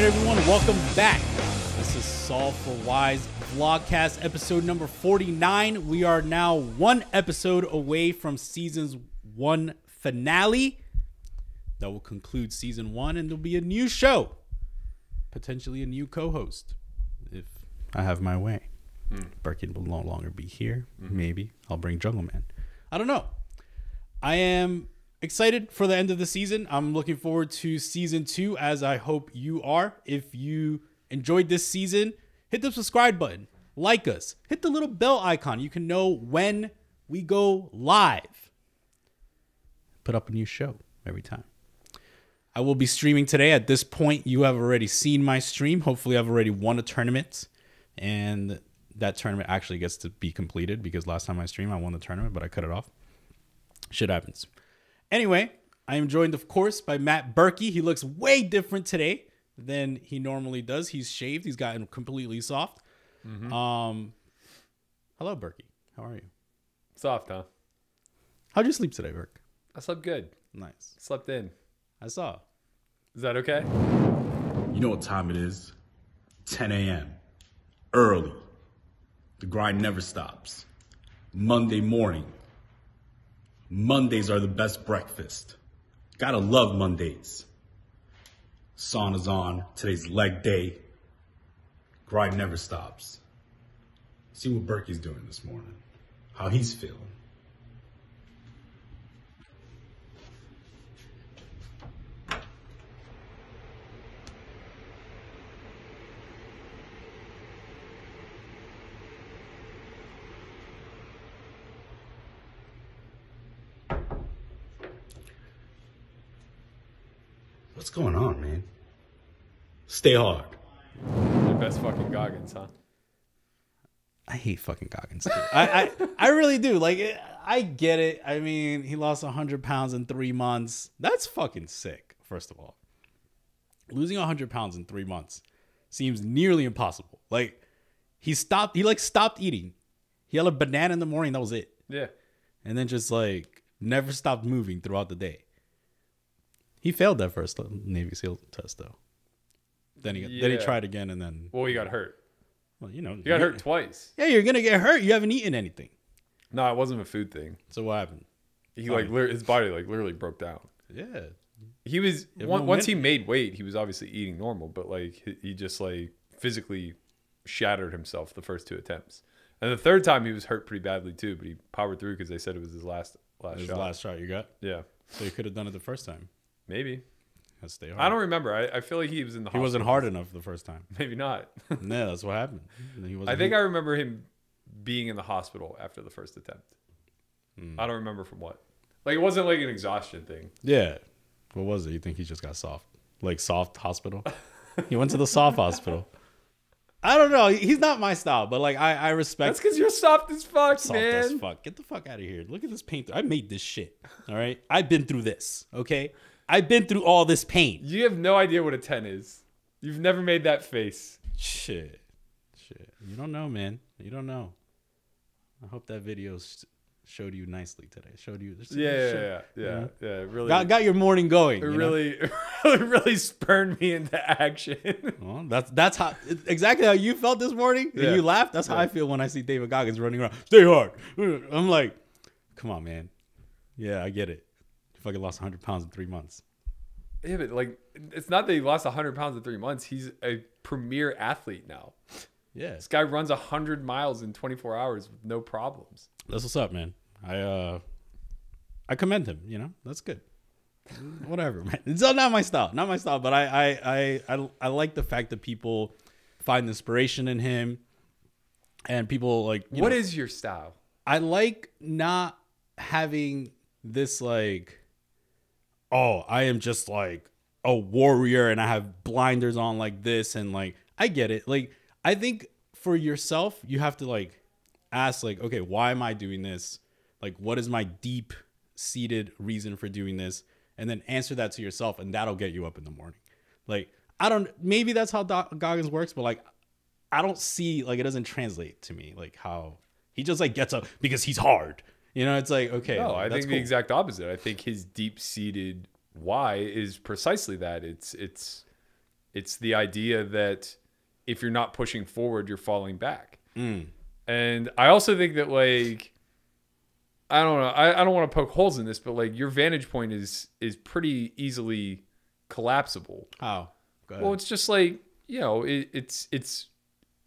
right, everyone, welcome back. This is Solve for Why's vlogcast episode number 49. We are now one episode away from season's one finale. That will conclude season one, and there'll be a new show, potentially a new co-host, if I have my way. Hmm. Birkin will no longer be here. Mm-hmm. Maybe I'll bring Jungle Man. I don't know. I am excited for the end of the season. I'm looking forward to season two, as I hope you are. If you enjoyed this season, hit the subscribe button, like us, hit the little bell icon. You can know when we go live. Put up a new show every time. I will be streaming today. At this point, you have already seen my stream. Hopefully, I've already won a tournament, and that tournament actually gets to be completed because last time I streamed, I won the tournament, but I cut it off. Shit happens. Anyway, I am joined, of course, by Matt Berkey. He looks way different today than he normally does. He's shaved. He's gotten completely soft. Um, hello, Berkey. How are you? Soft, huh? How'd you sleep today, Berk? I slept good. Nice. Slept in. I saw. Is that okay? You know what time it is? 10 a.m. Early. The grind never stops. Monday morning. Mondays are the best breakfast. Gotta love Mondays. Sauna's on. Today's leg day. Grind never stops. See what Berkey's doing this morning. How he's feeling. What's going on, man? Stay hard. The best fucking Goggins, huh? I hate fucking Goggins. I, I I really do. Like I get it. I mean, he lost 100 pounds in three months. That's fucking sick. First of all, losing 100 pounds in three months seems nearly impossible. Like he stopped. He like stopped eating. He had a banana in the morning. That was it. Yeah. and then just like never stopped moving throughout the day. He failed that first Navy SEAL test though. Then he got then he tried again, and then Well, he got hurt. well, you know, He got hurt twice. Yeah, you're gonna get hurt. You haven't eaten anything. No, it wasn't a food thing. So what happened? He like his body like literally broke down. Yeah, He was Yeah, on- well, once he made weight, he was obviously eating normal, but like he, he just like physically shattered himself the first two attempts. And the third time he was hurt pretty badly too, but he powered through because they said it was his last last this is shot. last shot you got. Yeah, So you could have done it the first time. Maybe. Stay hard. I don't remember. I, I feel like he was in the. He wasn't hard enough the first time. Maybe not. no, that's what happened. He wasn't I think I remember him being in the hospital after the first attempt. Hmm. I don't remember from what. Like it wasn't like an exhaustion thing. Yeah. What was it? You think he just got soft? Like soft hospital? he went to the soft hospital. I don't know. He's not my style, but like I, I respect That's because you're soft as fuck, man. soft man. as fuck. Get the fuck out of here. Look at this paint. I made this shit. All right. I've been through this. Okay. I've been through all this pain. You have no idea what a ten is. You've never made that face. Shit. Shit. You don't know, man. You don't know. I hope that video showed you nicely today. Showed you. Yeah, yeah, yeah, yeah. yeah, really, Got, got your morning going. it you know? really, really, spurned me into action. Well, that's that's how exactly how you felt this morning. And you laughed. That's how I feel when I see David Goggins running around. Stay hard. I'm like, come on, man. Yeah, I get it. You fucking lost 100 pounds in three months. yeah, but like, it's not that he lost 100 pounds in three months. He's a premier athlete now. Yeah, This guy runs 100 miles in 24 hours with no problems. that's what's up, man. I uh, I commend him. You know, that's good. Whatever, man. It's not my style. Not my style. But I I I I, I like the fact that people find inspiration in him, and people like you What know, is your style? I like not having this like oh, I am just like a warrior and I have blinders on like this and like I get it. Like I think for yourself, you have to like ask like, okay, why am I doing this? Like what is my deep seated reason for doing this? And then answer that to yourself and that'll get you up in the morning. Like I don't maybe that's how Doc Goggins works, but like I don't see like it doesn't translate to me like how he just like gets up because he's hard. You know, it's like okay. No, I that's think cool. the exact opposite. I think his deep seated why is precisely that. It's it's It's the idea that if you're not pushing forward, you're falling back. Mm. And I also think that like I don't know, I, I don't want to poke holes in this, but like your vantage point is is pretty easily collapsible. Oh, How? Ahead. Well, it's just like you know, it, it's it's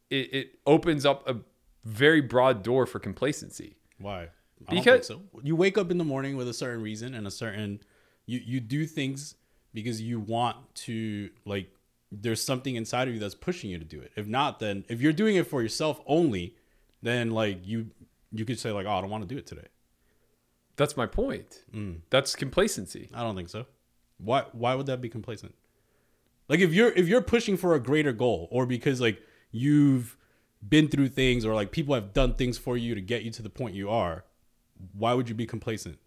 it, it opens up a very broad door for complacency. Why? I don't Because- think so. you wake up in the morning with a certain reason and a certain you you do things because you want to like there's something inside of you that's pushing you to do it. If not, then if you're doing it for yourself only, then like you you could say like, oh, I don't want to do it today. That's my point. Mm. That's complacency. I don't think so. Why why would that be complacent? Like if you're if you're pushing for a greater goal or because like you've been through things or like people have done things for you to get you to the point you are, why would you be complacent?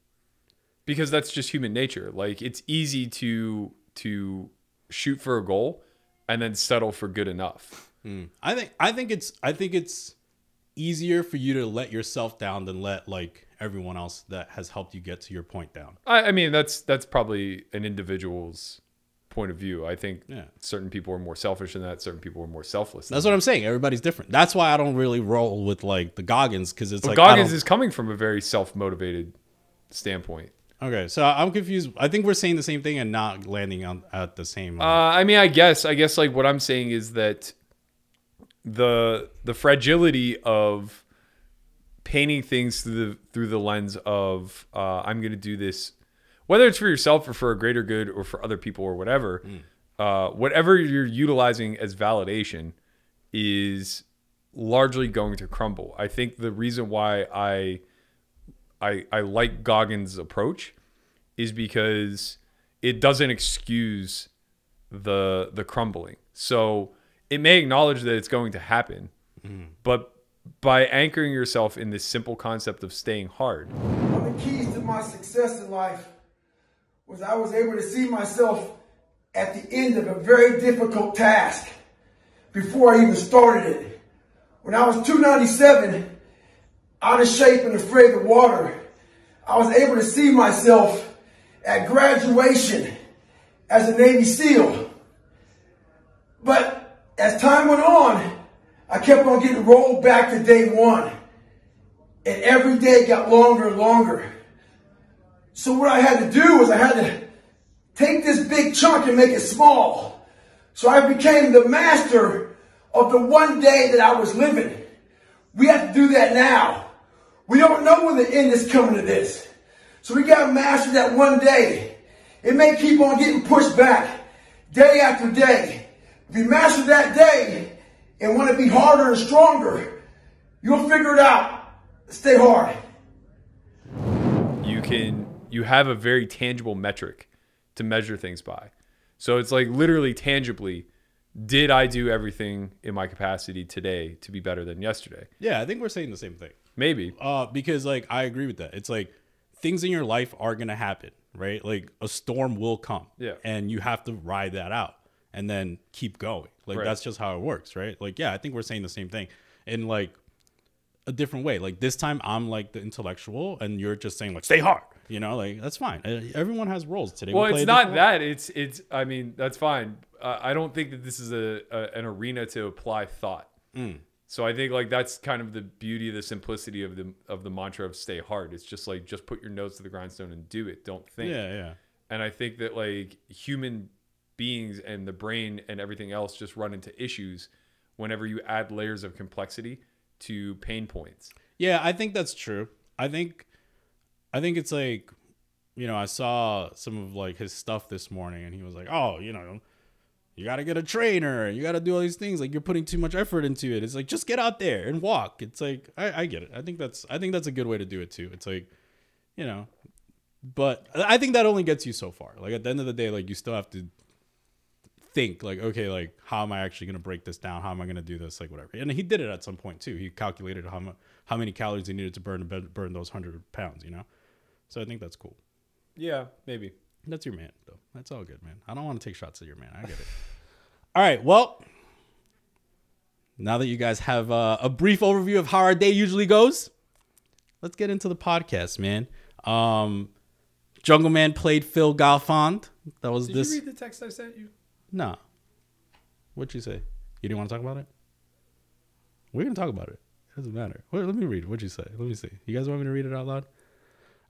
because that's just human nature. Like it's easy to to shoot for a goal and then settle for good enough. Hmm. I think I think it's I think it's easier for you to let yourself down than let like everyone else that has helped you get to your point down. I, I mean, that's that's probably an individual's point of view. I think Yeah. certain people are more selfish than that. Certain people are more selfless. Than That's what I'm saying. Everybody's different. That's why I don't really roll with like the Goggins because it's that. like Goggins is coming from a very self motivated standpoint. okay. So I'm confused. I think we're saying the same thing and not landing on at the same. Uh, I mean, I guess I guess like what I'm saying is that the the fragility of painting things through the through the lens of uh, I'm going to do this, whether it's for yourself or for a greater good or for other people or whatever, uh, whatever you're utilizing as validation is largely going to crumble. I think the reason why I I I like Goggins' approach is because it doesn't excuse the the crumbling. So it may acknowledge that it's going to happen, but by anchoring yourself in this simple concept of staying hard, One of the keys to my success in life was I was able to see myself at the end of a very difficult task before I even started it. When I was 297, out of shape and afraid of water, I was able to see myself at graduation as a Navy SEAL. But as time went on, I kept on getting rolled back to day one. And every day got longer and longer. So what I had to do was I had to take this big chunk and make it small. So I became the master of the one day that I was living. We have to do that now. We don't know when the end is coming to this. So we got to master that one day. It may keep on getting pushed back day after day. If you master that day and want to be harder and stronger, you'll figure it out. Stay hard. you can you have a very tangible metric to measure things by. So it's like literally tangibly did I do everything in my capacity today to be better than yesterday? yeah, I think we're saying the same thing. Maybe. Uh, because like I agree with that. It's like things in your life are gonna happen, right? Like a storm will come, Yeah. and you have to ride that out and then keep going. Like Right. that's just how it works, right? Like yeah, I think we're saying the same thing in like a different way. Like this time I'm like the intellectual, and you're just saying like stay hard. You know, like that's fine. Uh, Everyone has roles today. Well, play it's not different that. It's it's. I mean, that's fine. Uh, I don't think that this is a, a an arena to apply thought. Mm. So I think like that's kind of the beauty, of the simplicity of the of the mantra of stay hard. It's just like just put your nose to the grindstone and do it. Don't think. Yeah, yeah. And I think that like human beings and the brain and everything else just run into issues whenever you add layers of complexity to pain points. Yeah, I think that's true. I think I think it's like you know, I saw some of like his stuff this morning and he was like, "Oh, you know, you got to get a trainer. You got to do all these things. Like you're putting too much effort into it. It's like just get out there and walk." It's like I, I get it. I think that's I think that's a good way to do it too. It's like, you know, but I think that only gets you so far. Like at the end of the day, like you still have to think like, okay, like how am I actually going to break this down? How am I going to do this? Like whatever. And he did it at some point too. He calculated how mu- how many calories he needed to burn to burn those hundred pounds. You know, so I think that's cool. Yeah, maybe. That's your man, though. That's all good, man. I don't want to take shots at your man. I get it. all right. Well, now that you guys have uh, a brief overview of how our day usually goes, let's get into the podcast, man. Um, Jungle Man played Phil Galfond. That was Did this. you read the text I sent you? no. What'd you say? You didn't want to talk about it? We're gonna talk about it. It doesn't matter. Wait, let me read. What'd you say? Let me see. You guys want me to read it out loud?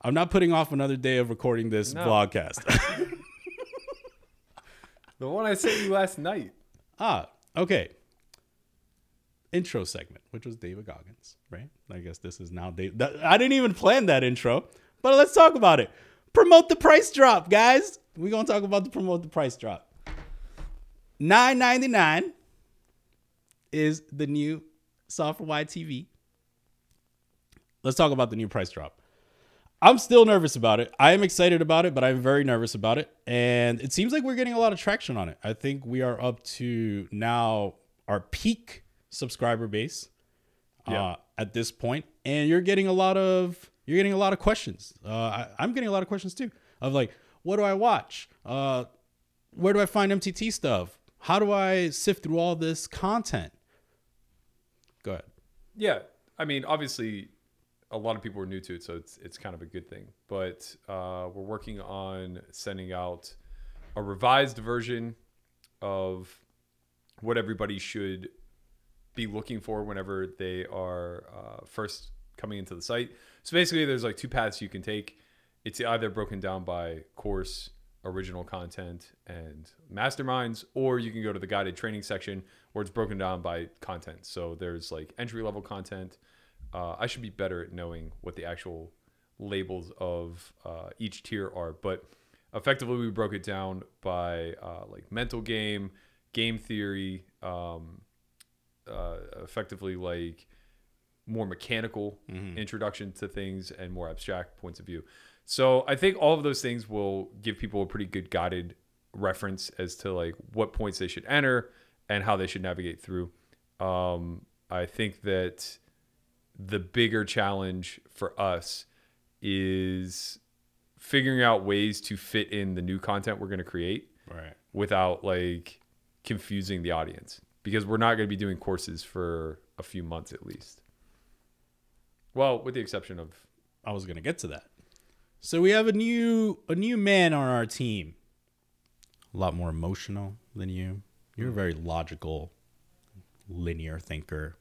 I'm not putting off another day of recording this No. vlogcast. The one I sent you last night. ah, okay. Intro segment, which was David Goggins, right? I guess this is now Dave. that- I didn't even plan that intro, but let's talk about it. Promote the price drop, guys. We're gonna talk about the promote the price drop. Nine ninety nine is the new Solve for Why TV. Let's talk about the new price drop. I'm still nervous about it. I am excited about it, but I'm very nervous about it. And it seems like we're getting a lot of traction on it. I think we are up to now our peak subscriber base Yeah. uh, at this point, and you're getting a lot of you're getting a lot of questions. Uh, I, I'm getting a lot of questions too of like, what do I watch? Uh, where do I find MTT stuff? How do I sift through all this content? Go ahead. Yeah, I mean, obviously, a lot of people are new to it, so it's it's kind of a good thing. But uh, we're working on sending out a revised version of what everybody should be looking for whenever they are uh, first coming into the site. So basically, there's like two paths you can take. It's either broken down by course, original content, and masterminds, or you can go to the guided training section where it's broken down by content. So there's like entry level content. Uh, I should be better at knowing what the actual labels of uh, each tier are, but effectively we broke it down by uh, like mental game, game theory, um, uh, effectively like more mechanical introduction to things and more abstract points of view. So I think all of those things will give people a pretty good guided reference as to like what points they should enter and how they should navigate through. Um, I think that the bigger challenge for us is figuring out ways to fit in the new content we're going to create Right. without like confusing the audience because we're not going to be doing courses for a few months at least. Well, with the exception of I was gonna get to that. So we have a new a new man on our team. A lot more emotional than you. You're a very logical, linear thinker.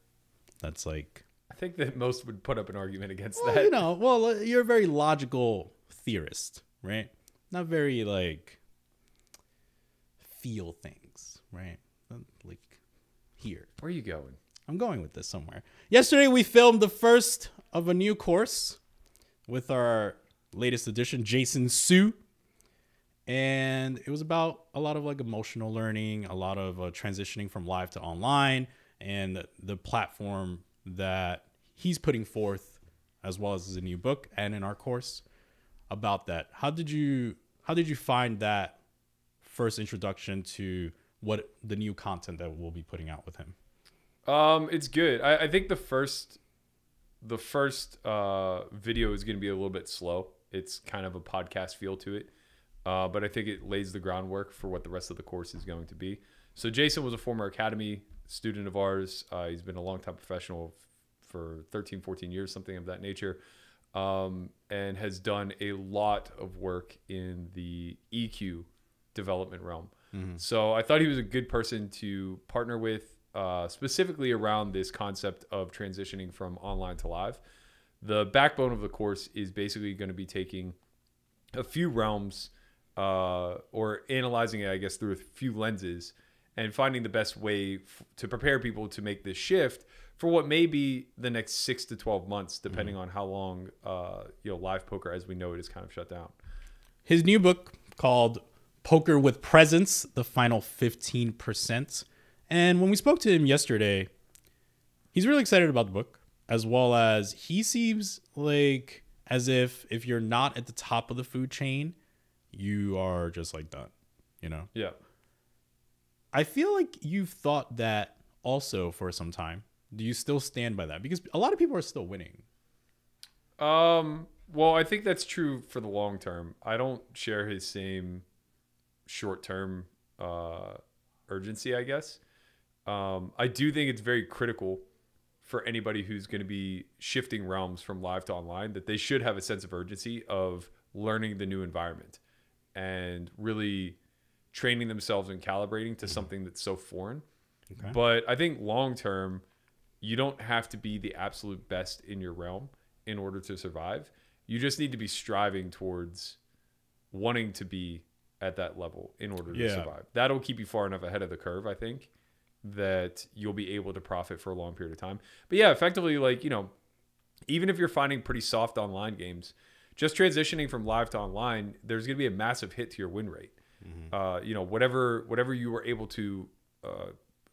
That's like think that most would put up an argument against well, that. you know, well, uh, you're a very logical theorist, right? Not very like feel things, right? Like here. Where are you going? I'm going with this somewhere. Yesterday we filmed the first of a new course with our latest edition, Jason Su. And it was about a lot of like emotional learning, a lot of uh, transitioning from live to online, and the platform that he's putting forth, as well as his new book and in our course about that. How did you how did you find that first introduction to what the new content that we'll be putting out with him? Um, it's good. I, I think the first, the first uh, video is going to be a little bit slow. It's kind of a podcast feel to it, uh, but I think it lays the groundwork for what the rest of the course is going to be. So Jason was a former academy student of ours. Uh, he's been a longtime professional for 13, 14 years, something of that nature, um, and has done a lot of work in the EQ development realm. So I thought he was a good person to partner with, uh, specifically around this concept of transitioning from online to live. The backbone of the course is basically going to be taking a few realms uh, or analyzing it, I guess, through a few lenses and finding the best way f- to prepare people to make this shift for what may be the next six to 12 months, depending on how long, uh, you know, live poker as we know it is kind of shut down. his new book called Poker with Presence, the final 15%. And when we spoke to him yesterday, he's really excited about the book, as well as he seems like as if if you're not at the top of the food chain, you are just like done, you know? Yeah. I feel like you've thought that also for some time. Do you still stand by that? Because a lot of people are still winning. Um, well, I think that's true for the long term. I don't share his same short term uh, urgency, I guess. Um, I do think it's very critical for anybody who's going to be shifting realms from live to online that they should have a sense of urgency of learning the new environment and really training themselves and calibrating to something that's so foreign. But I think long term, you don't have to be the absolute best in your realm in order to survive. You just need to be striving towards wanting to be at that level in order to Yeah. survive. That'll keep you far enough ahead of the curve, I think, that you'll be able to profit for a long period of time. But yeah, effectively, like, you know, even if you're finding pretty soft online games, just transitioning from live to online, there's going to be a massive hit to your win rate. Uh, you know, whatever whatever you were able to, uh,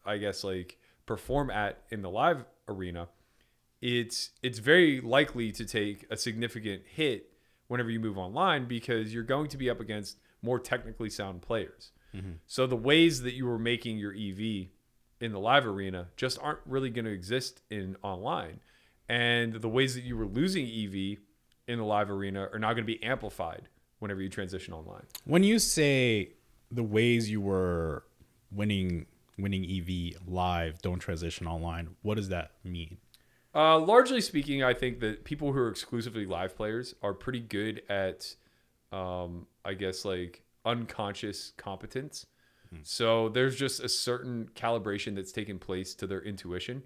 I guess, like perform at in the live arena, it's it's very likely to take a significant hit whenever you move online because you're going to be up against more technically sound players. Mm-hmm. So the ways that you were making your EV in the live arena just aren't really going to exist in online. And the ways that you were losing EV in the live arena are now going to be amplified whenever you transition online. When you say the ways you were winning winning EV live don't transition online, what does that mean? Uh, largely speaking, I think that people who are exclusively live players are pretty good at, um, I guess, like unconscious competence. So there's just a certain calibration that's taken place to their intuition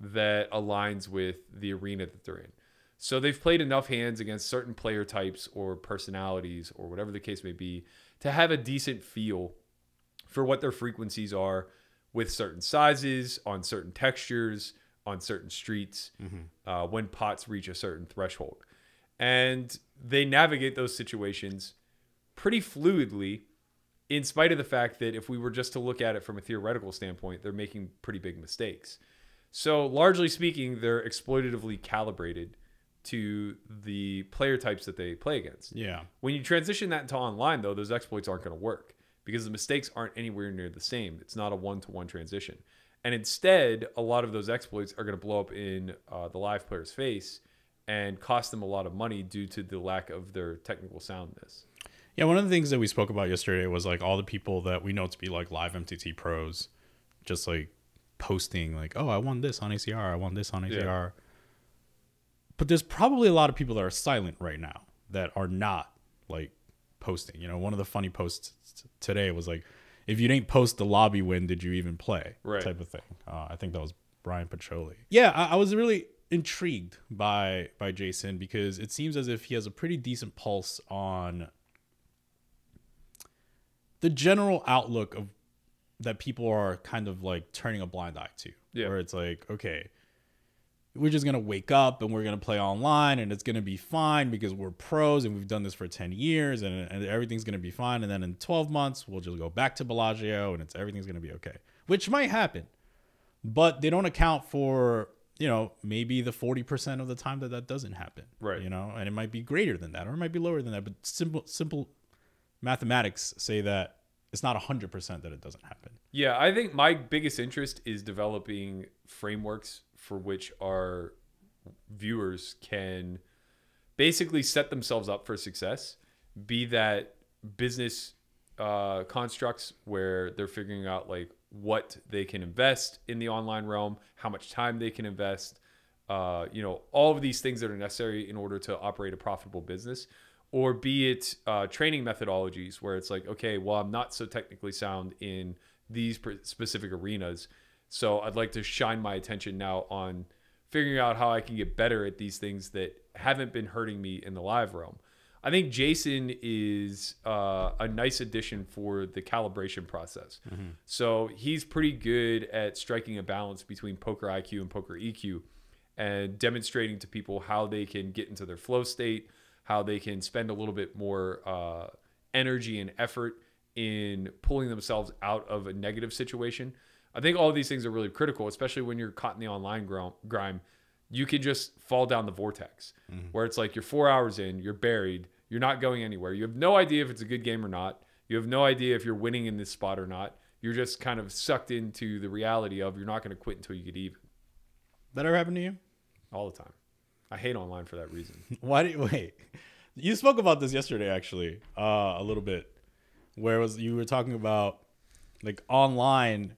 that aligns with the arena that they're in. So they've played enough hands against certain player types or personalities or whatever the case may be to have a decent feel for what their frequencies are with certain sizes, on certain textures, on certain streets, uh, when pots reach a certain threshold. And they navigate those situations pretty fluidly, in spite of the fact that if we were just to look at it from a theoretical standpoint, they're making pretty big mistakes. So, largely speaking, they're exploitatively calibrated to the player types that they play against. Yeah. When you transition that into online, though, those exploits aren't going to work because the mistakes aren't anywhere near the same. It's not a one to one transition. And instead, a lot of those exploits are going to blow up in uh, the live player's face and cost them a lot of money due to the lack of their technical soundness. Yeah, one of the things that we spoke about yesterday was like all the people that we know to be like live MTT pros, just like posting like, "Oh, I won this on ACR. I won this on ACR." But there's probably a lot of people that are silent right now that are not like posting. You know, one of the funny posts today was like, "If you didn't post the lobby win, did you even play?" Right. Type of thing. Uh, I think that was Brian Pacholi. Yeah, I, I was really intrigued by by Jason because it seems as if he has a pretty decent pulse on the general outlook of that people are kind of like turning a blind eye to. Yeah. Where it's like, okay, we're just gonna wake up and we're gonna play online and it's gonna be fine because we're pros and we've done this for 10 years and, and everything's gonna be fine. And then in 12 months, we'll just go back to Bellagio and it's everything's gonna be okay. Which might happen. But they don't account for, you know, maybe the 40% of the time that that doesn't happen. Right. You know, and it might be greater than that or it might be lower than that. But simple simple mathematics say that it's not 100% that it doesn't happen. Yeah, I think my biggest interest is developing frameworks for which our viewers can basically set themselves up for success, be that business uh, constructs where they're figuring out like what they can invest in the online realm, how much time they can invest, uh, you know, all of these things that are necessary in order to operate a profitable business, or be it uh, training methodologies where it's like, okay, well, I'm not so technically sound in these specific arenas, so I'd like to shine my attention now on figuring out how I can get better at these things that haven't been hurting me in the live realm. I think Jason is uh, a nice addition for the calibration process. So he's pretty good at striking a balance between poker IQ and poker EQ and demonstrating to people how they can get into their flow state, how they can spend a little bit more uh, energy and effort in pulling themselves out of a negative situation. I think all of these things are really critical, especially when you're caught in the online grime. You can just fall down the vortex where it's like you're four hours in, you're buried, you're not going anywhere. You have no idea if it's a good game or not. You have no idea if you're winning in this spot or not. You're just kind of sucked into the reality of you're not going to quit until you get even That ever happened to you? all the time. I hate online for that reason. Why do you wait? You spoke about this yesterday, actually, uh, a little bit, where was you were talking about like online.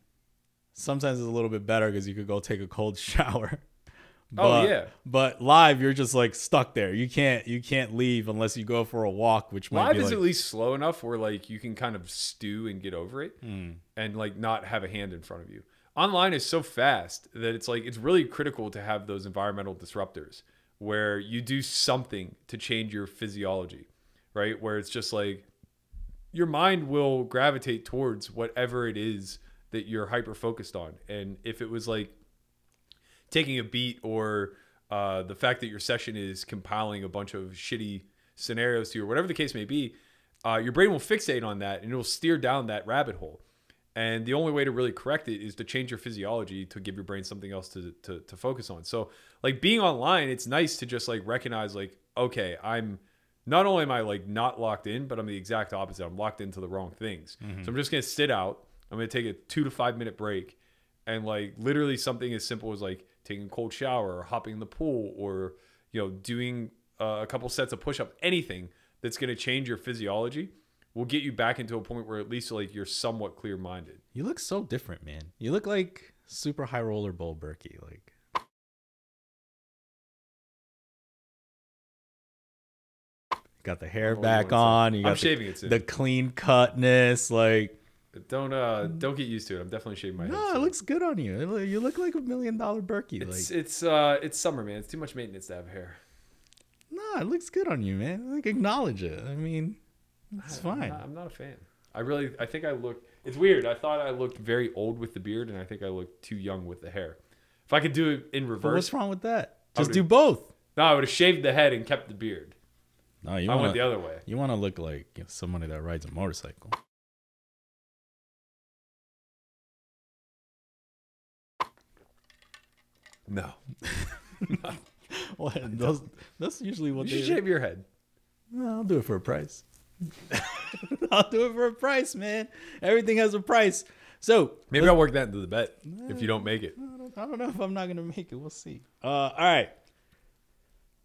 Sometimes it's a little bit better because you could go take a cold shower. Oh, But- yeah. but live you're just like stuck there. You can't you can't leave unless you go for a walk, which might Live is like, at least slow enough where like you can kind of stew and get over it Hmm. and like not have a hand in front of you. online is so fast that it's like it's really critical to have those environmental disruptors where you do something to change your physiology, right? Where it's just like your mind will gravitate towards whatever it is that you're hyper focused on. And if it was like taking a beat or uh, the fact that your session is compiling a bunch of shitty scenarios to you or whatever the case may be, uh, your brain will fixate on that and it'll steer down that rabbit hole. And the only way to really correct it is to change your physiology to give your brain something else to, to, to focus on. So, like being online, it's nice to just like recognize, like, okay, I'm not only am I like not locked in, but I'm the exact opposite. I'm locked into the wrong things. So I'm just gonna sit out. I'm gonna take a two to five minute break, and like literally something as simple as like taking a cold shower or hopping in the pool or you know doing uh, a couple sets of push up. Anything that's gonna change your physiology will get you back into a point where at least like you're somewhat clear minded. You look so different, man. You look like super high roller bowl Berkey. Like got the hair back on. You I'm got the, shaving it soon. the clean cutness. Like Don't uh don't get used to it. I'm definitely shaving my head. no, it looks good on you. You look like a million dollar Berkey. It's Like it's uh it's summer, man. It's too much maintenance to have hair. no, it looks good on you, man. Like acknowledge it. I mean, it's I'm fine. not, I'm not a fan. I really, I think I look. It's weird. I thought I looked very old with the beard, and I think I looked too young with the hair. If I could do it in But reverse, what's wrong with that? Just do both. no, I would have shaved the head and kept the beard. No, you I want went the other way. You want to look like somebody that rides a motorcycle. No, What? Those, that's usually what you they. should shave your head. Well, I'll do it for a price. I'll do it for a price, man. Everything has a price. So Maybe I'll work that into the bet if you don't make it. I don't, I don't know if I'm not gonna make it. We'll see. Uh, all right.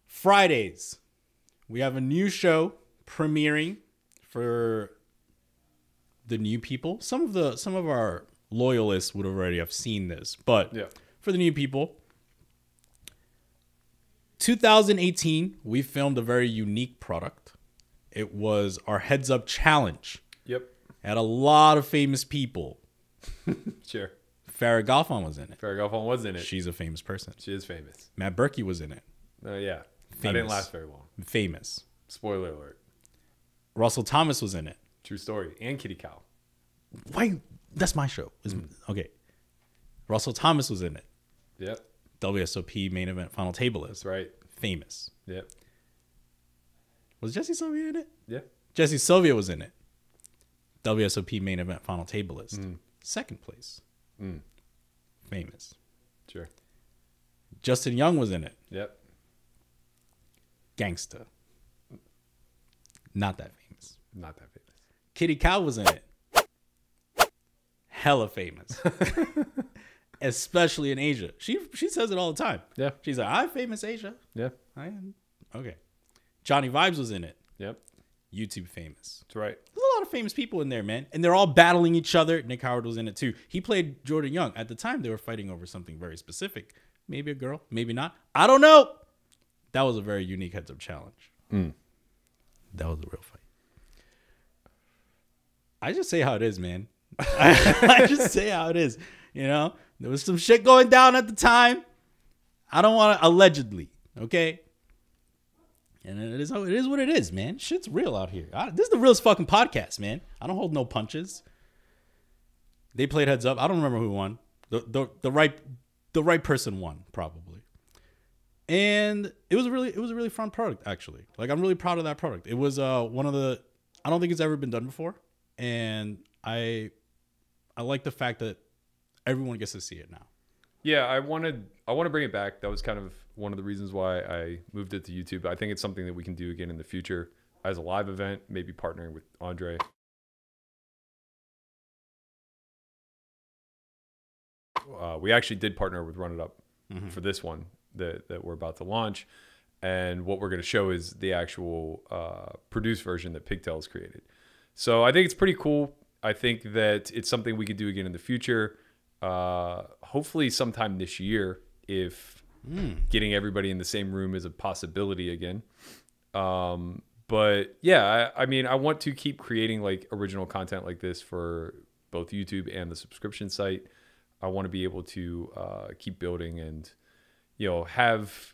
Fridays, we have a new show premiering for the new people. Some of the some of our loyalists would already have seen this, but Yeah. for the new people, 2018, we filmed a very unique product. It was our Heads Up Challenge. Yep. Had a lot of famous people. Sure. Farah Galfond was in it. Farah Galfond was in it. She's a famous person. She is famous. Matt Berkey was in it. Uh, yeah. I Famous. didn't last very long. Famous. Spoiler alert. Russell Thomas was in it. True story. And Kitty Kuo. Why? That's my show. Is- Okay. Russell Thomas was in it. Yep. WSOP main event final table is right. famous. Yep. Was Jesse Sylvia in it? Yeah. Jesse Sylvia was in it. WSOP main event final table list. Second place. Mm. Famous. Sure. Justin Young was in it. Yep. Gangsta. Not that famous. Not that famous. Kitty Kuo was in it. Hella famous. Especially in Asia. She she says it all the time. Yeah. She's like, I'm famous Asia. Yeah. I am. Okay. Johnny Vibes was in it. Yep. YouTube famous. That's right. There's a lot of famous people in there, man. And they're all battling each other. Nick Howard was in it too. He played Jordan Young. At the time, they were fighting over something very specific. Maybe a girl, maybe not. I don't know. That was a very unique heads up challenge. Mm. That was a real fight. I just say how it is, man. I, just say how it is. You know, there was some shit going down at the time. I don't want to allegedly, okay? And it is it is what it is, man. Shit's real out here. I, this is the realest fucking podcast, man. I don't hold no punches. They played heads up. I don't remember who won. The the the right the right person won probably. And it was a really it was a really fun product actually. Like I'm really proud of that product. It was uh one of the I don't think it's ever been done before, and I I like the fact that everyone gets to see it now. Yeah, I wanted I want to bring it back. That was kind of one of the reasons why I moved it to YouTube. I think it's something that we can do again in the future as a live event, maybe partnering with Andre. Uh, we actually did partner with Run It Up for this one that, that we're about to launch. And what we're going to show is the actual uh, produced version that Pigtails created. So I think it's pretty cool. I think that it's something we could do again in the future. Uh, hopefully, sometime this year, if getting everybody in the same room is a possibility again. Um, but yeah, I, I mean, I want to keep creating like original content like this for both YouTube and the subscription site. I want to be able to uh, keep building and you know have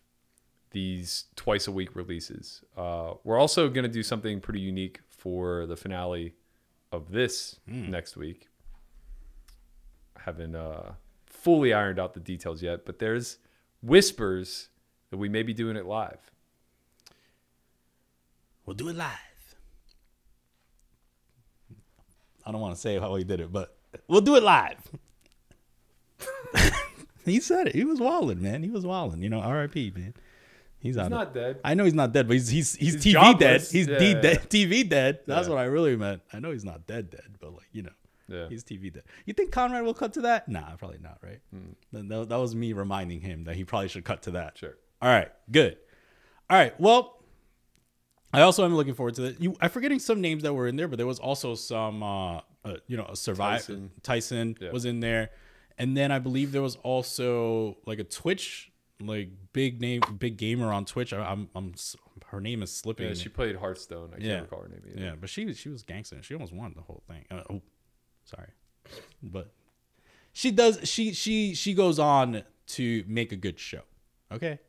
these twice a week releases. Uh, we're also going to do something pretty unique for the finale of this next week. Haven't uh, fully ironed out the details yet, but there's whispers that we may be doing it live. We'll do it live. I don't want to say how he did it, but we'll do it live. he said it. He was walling, man. He was walling. You know, R.I.P. Man. He's, out. He's not dead. I know he's not dead, but he's he's he's, He's TV jobless. dead. He's Yeah, D- yeah. dead, TV dead. That's Yeah. what I really meant. I know he's not dead, dead, but like you know, Yeah. he's TV dead. You think Conrad will cut to that? Nah, probably not. Right? Hmm. That- That, that was me reminding him that he probably should cut to that. Sure. All right, good. All right, well, I also am looking forward to that. You, I'm forgetting some names that were in there, but there was also some, uh, uh you know, a survivor. Tyson. Tyson, Yeah. was in there, and then I believe there was also like a Twitch, like big name, big gamer on Twitch. I, I'm, I'm, her name is slipping. Yeah, she played Hearthstone. I can't Yeah. recall her name either. Yeah, but she was she was gangster. She almost won the whole thing. Uh, oh, sorry, but she does. She she she goes on to make a good show. Okay,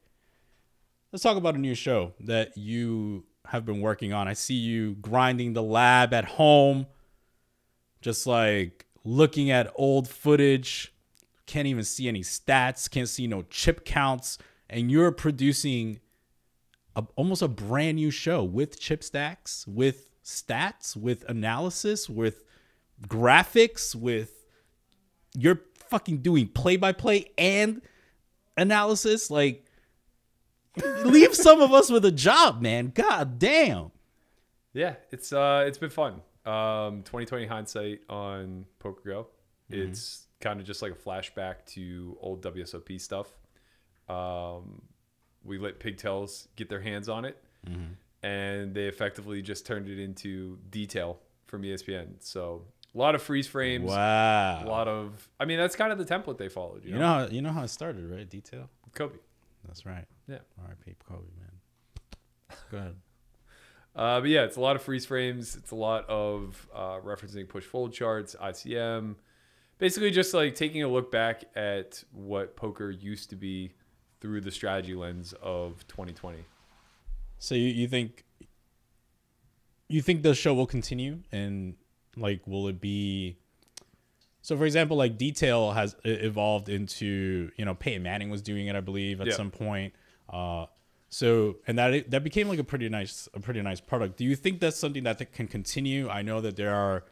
let's talk about a new show that you have been working on. I see you grinding the lab at home, just like looking at old footage. Can't even see any stats. Can't see no chip counts, and you're producing a, almost a brand new show with chip stacks, with stats, with analysis, with graphics, with you're fucking doing play by play and analysis. Like, leave some of us with a job, man. God damn. Yeah, it's uh it's been fun. Um 2020 hindsight on PokerGo. Mm-hmm. It's kind of just like a flashback to old WSOP stuff. Um we let Pigtails get their hands on it Mm-hmm. and they effectively just turned it into detail from ESPN. So a lot of freeze frames, Wow. a lot of I mean that's kind of the template they followed, you, You know. know how you know how it started, right? Detail. Kobe. That's right. Yeah. R.I.P. Kobe, man. Go ahead. Uh, but yeah, it's a lot of freeze frames. It's a lot of uh, referencing push fold charts, ICM. Basically, just like taking a look back at what poker used to be through the strategy lens of 2020. So you, you think you think the show will continue and like will it be so for example like detail has evolved into you know Peyton Manning was doing it I believe at Yeah. some point uh so and that that became like a pretty nice a pretty nice product do you think that's something that can continue I know that there are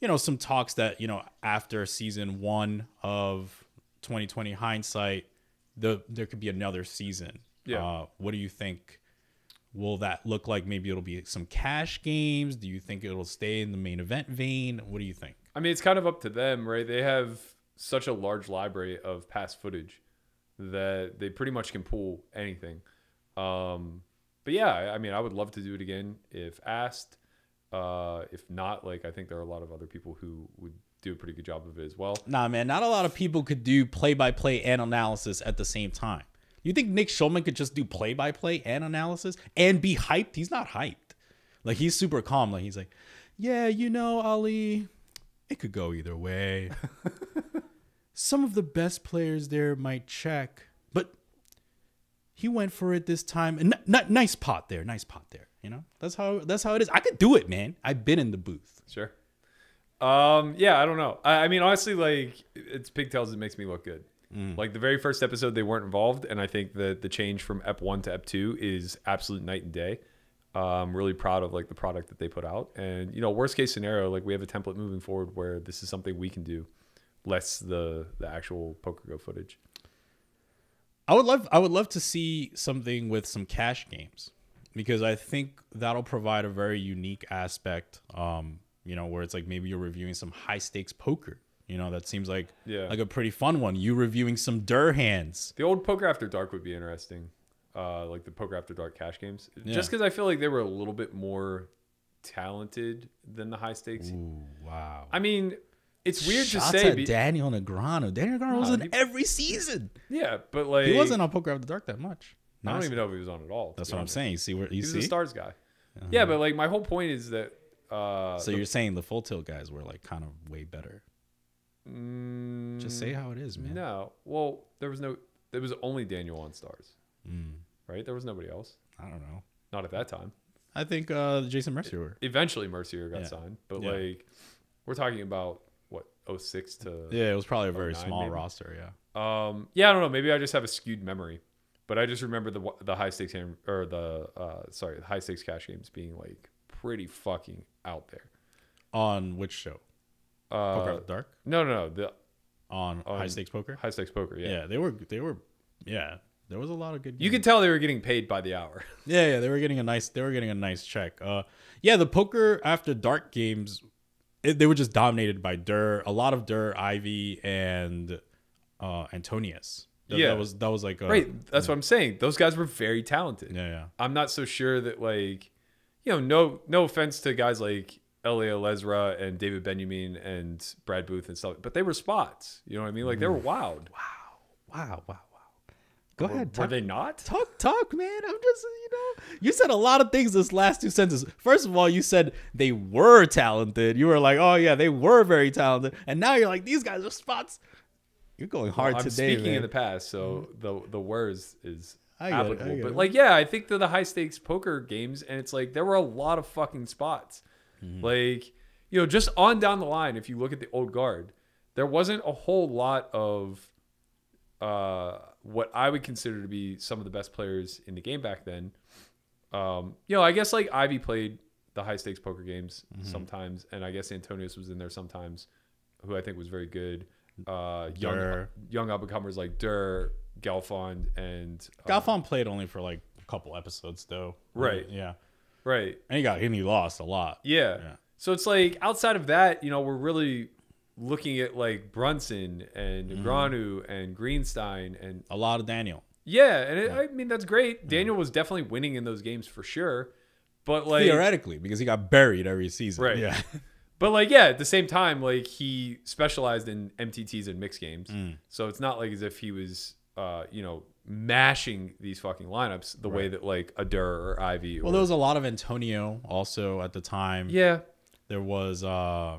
you know some talks that you know after season 1 of 2020 hindsight the there could be another season Yeah. uh what do you think will that look like maybe it'll be some cash games do you think it'll stay in the main event vein what do you think I mean, it's kind of up to them, right? They have such a large library of past footage that they pretty much can pull anything. Um, but yeah, I mean, I would love to do it again if asked. Uh, if not, like I think there are a lot of other people who would do a pretty good job of it as well. nah man not a lot of people could do play-by-play and analysis at the same time you think nick schulman could just do play-by-play and analysis and be hyped? He's not hyped. Like he's super calm. Like he's like yeah you know ali it could go either way. Some of the best players there might check but he went for it this time. And n- n- nice pot there nice pot there you know? That's how that's how it is. I could do it man. I've been in the booth. Sure. Um, yeah, I don't know. I, I mean, honestly, like it's pigtails It makes me look good. Like the very first episode, they weren't involved, and I think that the change from Ep one to Ep two is absolute night and day. Uh, I'm really proud of like the product that they put out, and you know, worst case scenario, like we have a template moving forward where this is something we can do, less the the actual poker go footage. I would love I would love to see something with some cash games because I think that'll provide a very unique aspect. Um, you know, where it's like maybe you're reviewing some high stakes poker. You know, that seems like Yeah. like a pretty fun one. You reviewing some Durrrr hands. The old Poker After Dark would be interesting, uh, like the Poker After Dark cash games, Yeah. just because I feel like they were a little bit more talented than the high stakes. Ooh, wow. I mean, it's weird Shots to say. at Daniel Negreanu. Daniel Negreanu was in he- every season. yeah, but like He wasn't on Poker After Dark that much. I don't even know if he was on at all. That's what I'm saying. You see where you He was see. a stars guy. Yeah, but like my whole point is that. Uh, so the- you're saying the full tilt guys were like kind of way better. Just say how it is, man. No. Well, there was no. There was only Daniel on stars. Right. There was nobody else. I don't know. Not at that time. I think uh, Jason Mercier. Eventually, Mercier got Yeah. signed, but Yeah. like, we're talking about what 06 to. Yeah, it was probably a very small maybe? roster. Yeah. Um. Yeah, I don't know. Maybe I just have a skewed memory, but I just remember the the high stakes or the uh sorry the high stakes cash games being like pretty fucking out there. On which show? Poker Uh, After Dark. no, no, no. The On, High Stakes Poker. high stakes poker. Yeah. yeah. they were. They were. Yeah, there was a lot of good. You could tell they were getting paid by the hour. Yeah, yeah, they were getting a nice. They were getting a nice check. Uh, yeah, the poker after dark games, it, they were just dominated by Durrrr. A lot of Durrrr, Ivey, and uh, Antonius. That, Yeah. that was that was like a, right. That's what I'm saying. Those guys were very talented. Yeah, yeah. I'm not so sure that like, you know, no no offense to guys like Eli Elezra and David Benyamine and Brad Booth and stuff, but they were spots. You know what I mean? Like they Mm. were wild. Wow, wow, wow. Wow. Go ahead. Were they not? talk, talk, man. I'm just, you know, you said a lot of things this last two sentences. First of all, you said they were talented. You were like, oh yeah, they were very talented, and now you're like, these guys are spots. You're going hard I'm today, speaking man. in the past, so the the words is it, applicable. But it. like, yeah, I think they're the high stakes poker games, and it's like there were a lot of fucking spots. Mm-hmm. Like, you know, just on down the line, if you look at the old guard, there wasn't a whole lot of uh, what I would consider to be some of the best players in the game back then. Um, you know, I guess like Ivey played the high stakes poker games Mm-hmm. sometimes, and I guess Antonius was in there sometimes, who I think was very good. Uh, young Durrrr. young up and comers like Durrrr, Galfond, and uh, Galfond played only for like a couple episodes though. Right. Yeah. Right, And he got and he lost a lot. yeah. Yeah. So it's like outside of that, you know, we're really looking at like Brunson and Mm-hmm. Granu and Greenstein and A lot of Daniel. yeah, and it, I mean that's great. Daniel was definitely winning in those games for sure, but like Theoretically, because he got buried every season. Right. Yeah. But like, yeah, at the same time, like he specialized in MTTs and mixed games, Mm. so it's not like as if he was, uh, you know, mashing these fucking lineups the way that like a Durrrr or Ivey. well, or, there was a lot of Antonius also at the time. yeah, There was uh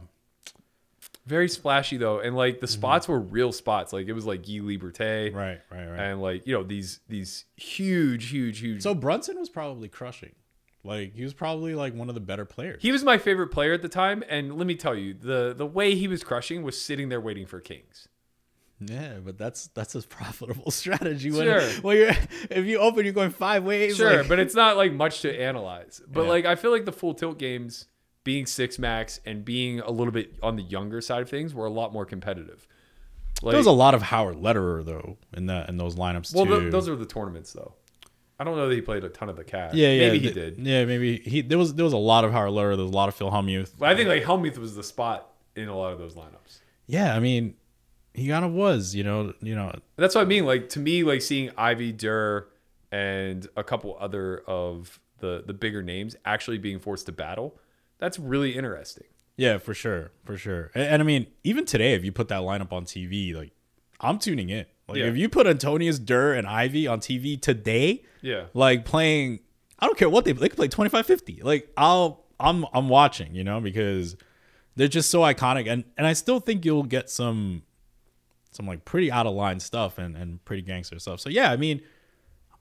very splashy though, and like the spots were real spots. Like it was like Guy Laliberté, right, right, right. and like you know these these huge, huge, huge. so Brunson was probably crushing. Like he was probably like one of the better players. he was my favorite player at the time, and let me tell you, the the way he was crushing was sitting there waiting for kings. Yeah, but that's that's a profitable strategy. When, Sure. Well, you're if you open, you're going five ways. Sure, like- but it's not like much to analyze. But Yeah. like I feel like the full tilt games being six max and being a little bit on the younger side of things were a lot more competitive. Like, there was a lot of Howard Lederer though in that in those lineups well, th- those are the tournaments though. I don't know that he played a ton of the cash. yeah, yeah, maybe he th- did. Yeah, maybe he. There was there was a lot of Howard Lederer. There was a lot of Phil Hellmuth. But I think like Hellmuth was the spot in a lot of those lineups. Yeah, I mean, he kind of was. You know, you know. That's what I mean. Like to me, like seeing Ivey Durrrr and a couple other of the the bigger names actually being forced to battle, that's really interesting. Yeah, for sure, for sure. And, and I mean, even today, if you put that lineup on TV, like I'm tuning in. Like Yeah. if you put Antonius Durrrr and Ivey on TV today, Yeah. like playing, I don't care what they they could play 25-50. Like I'll I'm I'm watching, you know, because they're just so iconic, and and I still think you'll get some some like pretty out of line stuff and and pretty gangster stuff. So yeah, I mean,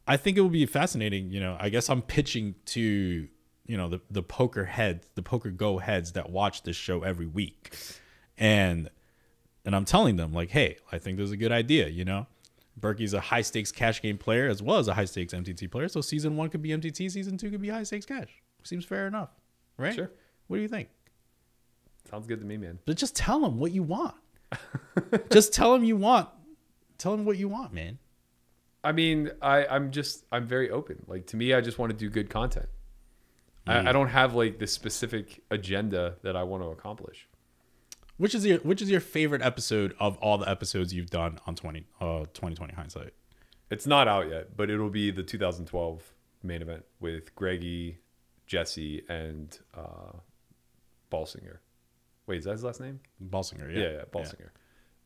I think it will be fascinating. You know, I guess I'm pitching to you know the the poker heads, the poker go heads that watch this show every week, and and I'm telling them like, hey, I think there's a good idea. You know, Berkey's a high stakes cash game player as well as a high stakes MTT player. So season one could be MTT, season two could be high stakes cash. Seems fair enough, right? Sure. What do you think? Sounds good to me, man. But just tell them what you want. just tell him you want. Tell them what you want, man. I mean, I, I'm just I'm very open. Like to me, I just want to do good content. Mm. I, I don't have like this specific agenda that I want to accomplish. Which is your which is your favorite episode of all the episodes you've done on 20 uh 2020 hindsight? It's not out yet, but it'll be the 2012 main event with Greggy, Jesse, and uh, Balsiger. Wait, is that his last name? Balsiger, yeah. Yeah, yeah, Balsiger.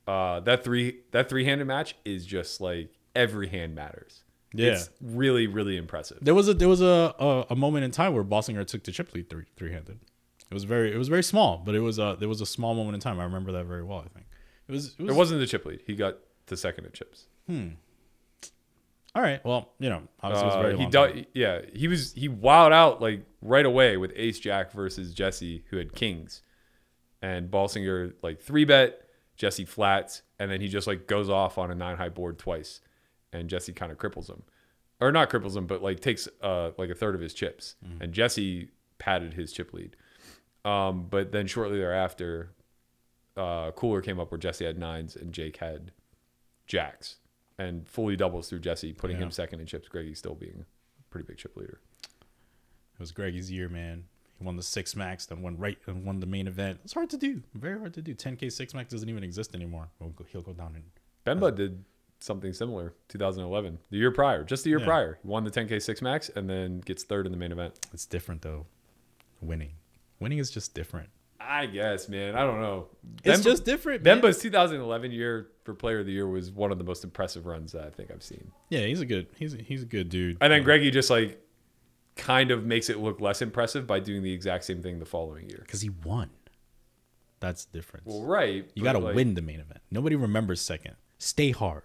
Uh, that three that three handed match is just like every hand matters. Yeah. It's really really impressive. There was a there was a, a, a moment in time where Balsiger took the chip lead three three handed. It was very it was very small, but it was a there was a small moment in time. I remember that very well. I think It was. It was. It wasn't the chip lead. He got the second at chips. Hmm. all right. Well, you know, obviously it was Uh, very he du- yeah, he was he wowed out like right away with Ace Jack versus Jesse, who had kings, and Balsiger like three bet Jesse flats, and then he just like goes off on a nine high board twice, and Jesse kind of cripples him, or not cripples him, but like takes uh like a third of his chips, Mm-hmm. and Jesse padded his chip lead, um, but then shortly thereafter, uh, cooler came up where Jesse had nines and Jake had jacks and fully doubles through Jesse, putting Yeah. him second in chips. Greggy still being a pretty big chip leader. It was Greggy's year, man. Won the six max, then won right and won the main event. It's hard to do. Very hard to do. 10k six max doesn't even exist anymore. He'll go, he'll go down in. Benba uh, did something similar 2011, the year prior, just the year Yeah. prior. Won the 10K six max and then gets third in the main event. It's different though. Winning, winning is just different. I guess, man. I don't know. It's Benba- just different. man. Benba's 2011 year for player of the year was one of the most impressive runs that I think I've seen. Yeah, he's a good. He's a, he's a good dude. And then Greggy just like kind of makes it look less impressive by doing the exact same thing the following year. because he won. That's the difference. Well, right. you got to like, win the main event. Nobody remembers second. Stay hard.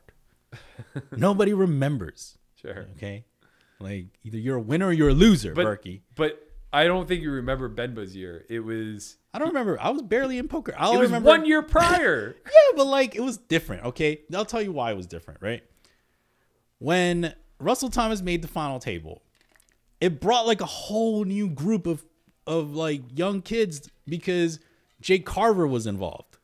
Nobody remembers. Sure. Okay, like either you're a winner or you're a loser, But, Berkey. but I don't think you remember Benba's year. It was I don't remember. I was barely in poker. It I was remember, one year prior. Yeah, but like it was different. Okay, I'll tell you why it was different. Right when Russell Thomas made the final table, it brought like a whole new group of of like young kids because Jake Carver was involved,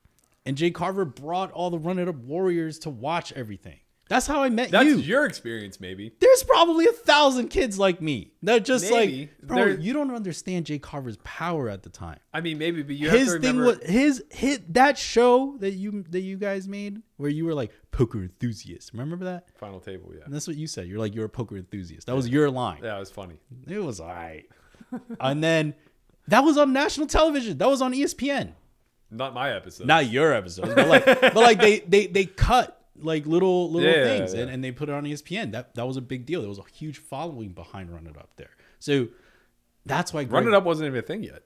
and Jake Carver brought all the run it up warriors to watch everything. That's how I met That's you. That's your experience, maybe. There's probably a thousand kids like me that just Maybe. like, bro, you don't understand Jay Carver's power at the time I mean, maybe, but you have his to thing remember. was his hit that show that you that you guys made where you were like poker enthusiast. Remember that? Final table, yeah. And that's what you said. You're like you're a poker enthusiast. That was your line. Yeah, it was funny. It was alright. and then that was on national television. That was on ESPN. Not my episode. Not your episode. but like but like they they they cut like little little Yeah, things yeah. And, and they put it on ESPN. That that was a big deal. There was a huge following behind Run It Up there. So that's why Run It Up wasn't even a thing yet.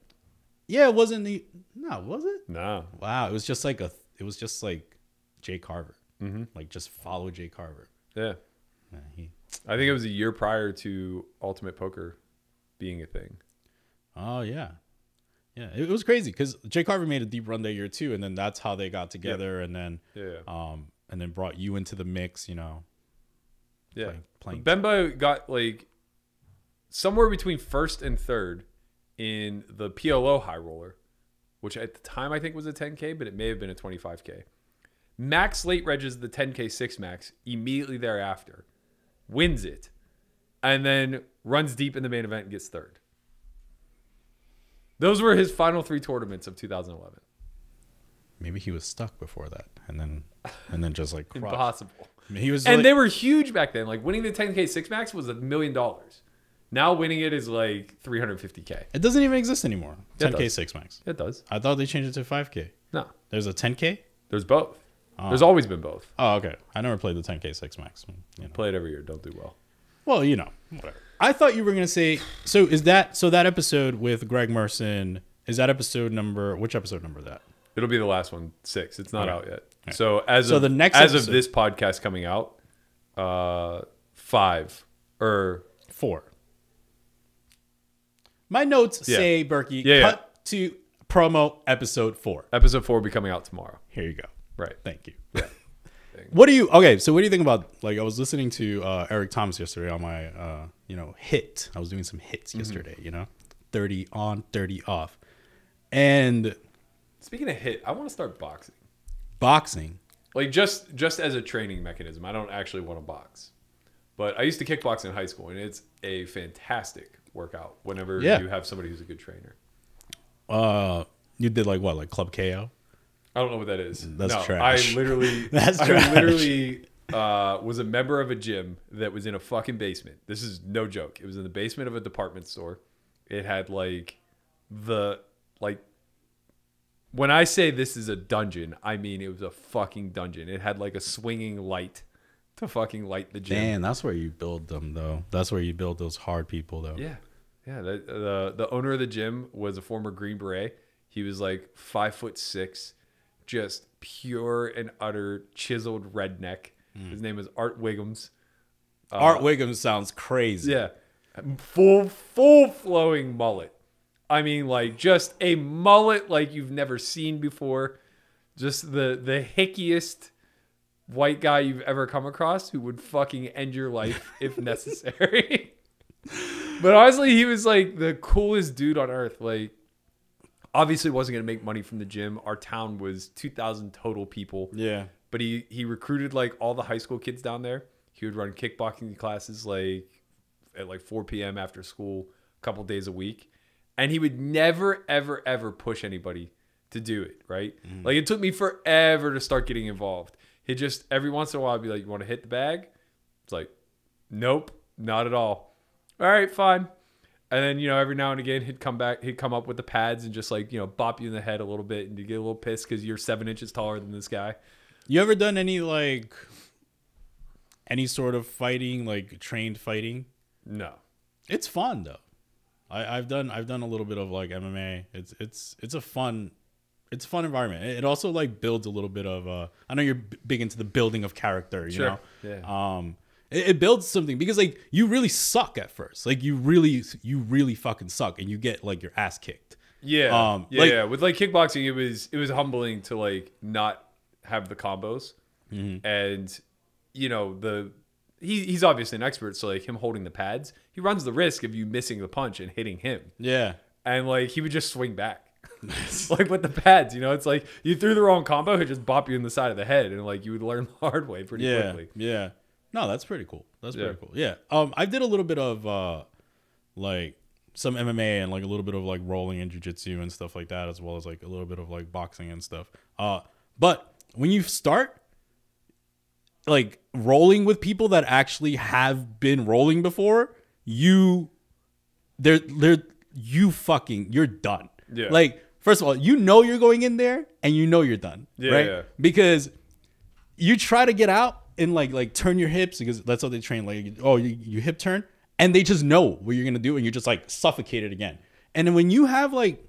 Yeah, it wasn't the no, was it? No. Wow, it was just like a. It was just like Jay Carver. Mm-hmm. Like just follow Jay Carver. Yeah. Yeah, he, I think it was a year prior to Ultimate Poker being a thing. oh yeah, yeah. It, was crazy because Jay Carver made a deep run that year too, and then that's how they got together, and then Yeah. um and then brought you into the mix. You know, Yeah. playing- Benba got like somewhere between first and third in the PLO high roller, which at the time I think was a 10K, but it may have been a 25K. Max late reges the 10K six max immediately thereafter, wins it, and then runs deep in the main event and gets third. Those were his final three tournaments of 2011. Maybe he was stuck before that, and then and then just like crushed. Impossible. I mean, he was And like- they were huge back then. Like winning the 10K six max was a million dollars. Now winning it is like 350K. It doesn't even exist anymore. Yeah, 10k six max. It does. I thought they changed it to 5k. No, There's a 10k. there's both. Oh. There's always been both. Oh, okay. I never played the 10k six max. You know. Play it every year. Don't do well. Well, you know, whatever. I thought you were gonna say. So is that so? That episode with Greg Merson is that episode number? Which episode number that? It'll be the last one, six. It's not Okay. out yet. So as So of the next as episode- of this podcast coming out, uh, five or Four. My notes Yeah. say Berkey. Yeah, yeah. cut to promo episode four. episode four will be coming out tomorrow. Here you go. Right. Thank you. Yeah. What do you? Okay, so what do you think about? Like, I was listening to uh, Eric Thomas yesterday on my, uh, you know, hit. I was doing some hits Mm-hmm. yesterday. You know, thirty on, thirty off, and Speaking of hit, I want to start boxing. boxing. Like just just as a training mechanism. I don't actually want to box. But I used to kickbox in high school and it's a fantastic workout whenever Yeah. you have somebody who's a good trainer. Uh, you did like what, like Club KO? I don't know what that is. That's no, trash. I literally That's trash. I literally uh, was a member of a gym that was in a fucking basement. This is no joke. It was in the basement of a department store. It had like the like when I say this is a dungeon, I mean it was a fucking dungeon. It had like a swinging light to fucking light the gym. Man, that's where you build them, though. That's where you build those hard people, though. Yeah, yeah. The, the the owner of the gym was a former Green Beret. He was like five foot six, just pure and utter chiseled redneck. Hmm. His name is Art Wiggums. Art uh, Wiggum sounds crazy. Yeah. Full full flowing mullet. I mean like just a mullet like you've never seen before. Just the the hickiest white guy you've ever come across who would fucking end your life if necessary. but honestly, he was like the coolest dude on earth. Like obviously wasn't going to make money from the gym. Our town was 2000 total people Yeah. but he he recruited like all the high school kids down there. He would run kickboxing classes like at like 4 p.m. after school, a couple days a week, and he would never ever ever push anybody to do it. Right? Mm. Like it took me forever to start getting involved. He just every once in a while I'd be like, "You want to hit the bag?" It's like, "Nope, not at all." All right, fine. And then you know every now and again he'd come back, he'd come up with the pads and just like you know bop you in the head a little bit, and you get a little pissed because you're seven inches taller than this guy. You ever done any like any sort of fighting, like trained fighting? No. It's fun though. I, I've done I've done a little bit of like MMA. It's it's it's a fun it's a fun environment. It also like builds a little bit of uh I know you're b- big into the building of character, you Sure. know. Yeah. Um it, it builds something because like you really suck at first. Like you really you really fucking suck and you get like your ass kicked. Yeah, Um, yeah, like- yeah. With like kickboxing, it was it was humbling to like not have the combos, Mm-hmm. and you know the he he's obviously an expert, so like him holding the pads, he runs the risk of you missing the punch and hitting him, Yeah. and like he would just swing back, like with the pads. You know, it's like you threw the wrong combo, he'd just bop you in the side of the head, and like you would learn the hard way pretty yeah, quickly. Yeah. No, that's pretty cool. That's Yeah. pretty cool. Yeah. Um, I did a little bit of uh, like some MMA and like a little bit of like rolling and jujitsu and stuff like that, as well as like a little bit of like boxing and stuff. Uh, but when you start like rolling with people that actually have been rolling before, you they're they're you fucking you're done. Yeah. Like first of all, you know you're going in there and you know you're done. Yeah, right? yeah. Because you try to get out and like like turn your hips because that's how they train. Like oh you, you hip turn and they just know what you're gonna do and you're just like suffocated again. And then when you have like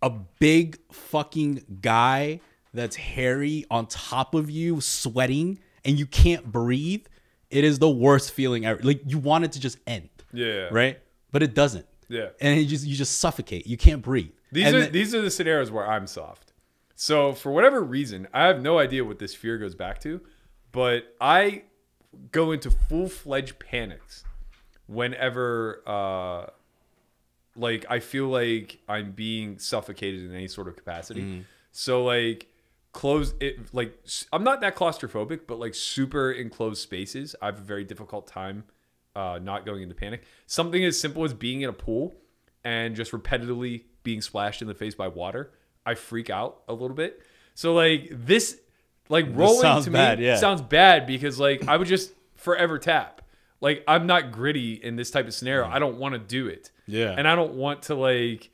a big fucking guy that's hairy on top of you, sweating, and you can't breathe, it is the worst feeling ever. Like you want it to just end. Yeah. Right? But it doesn't. Yeah. And it just you just suffocate. You can't breathe. These And are then- these are the scenarios where I'm soft. So for whatever reason, I have no idea what this fear goes back to, but I go into full fledged panics whenever uh like I feel like I'm being suffocated in any sort of capacity. So like close it like i'm not that claustrophobic, but like super enclosed spaces, I have a very difficult time uh not going into panic. Something as simple as being in a pool and just repetitively being splashed in the face by water, I freak out a little bit. So like this like rolling sounds to bad, me yeah. sounds bad because like I would just forever tap. Like I'm not gritty in this type of scenario. I don't want to do it. Yeah. And I don't want to like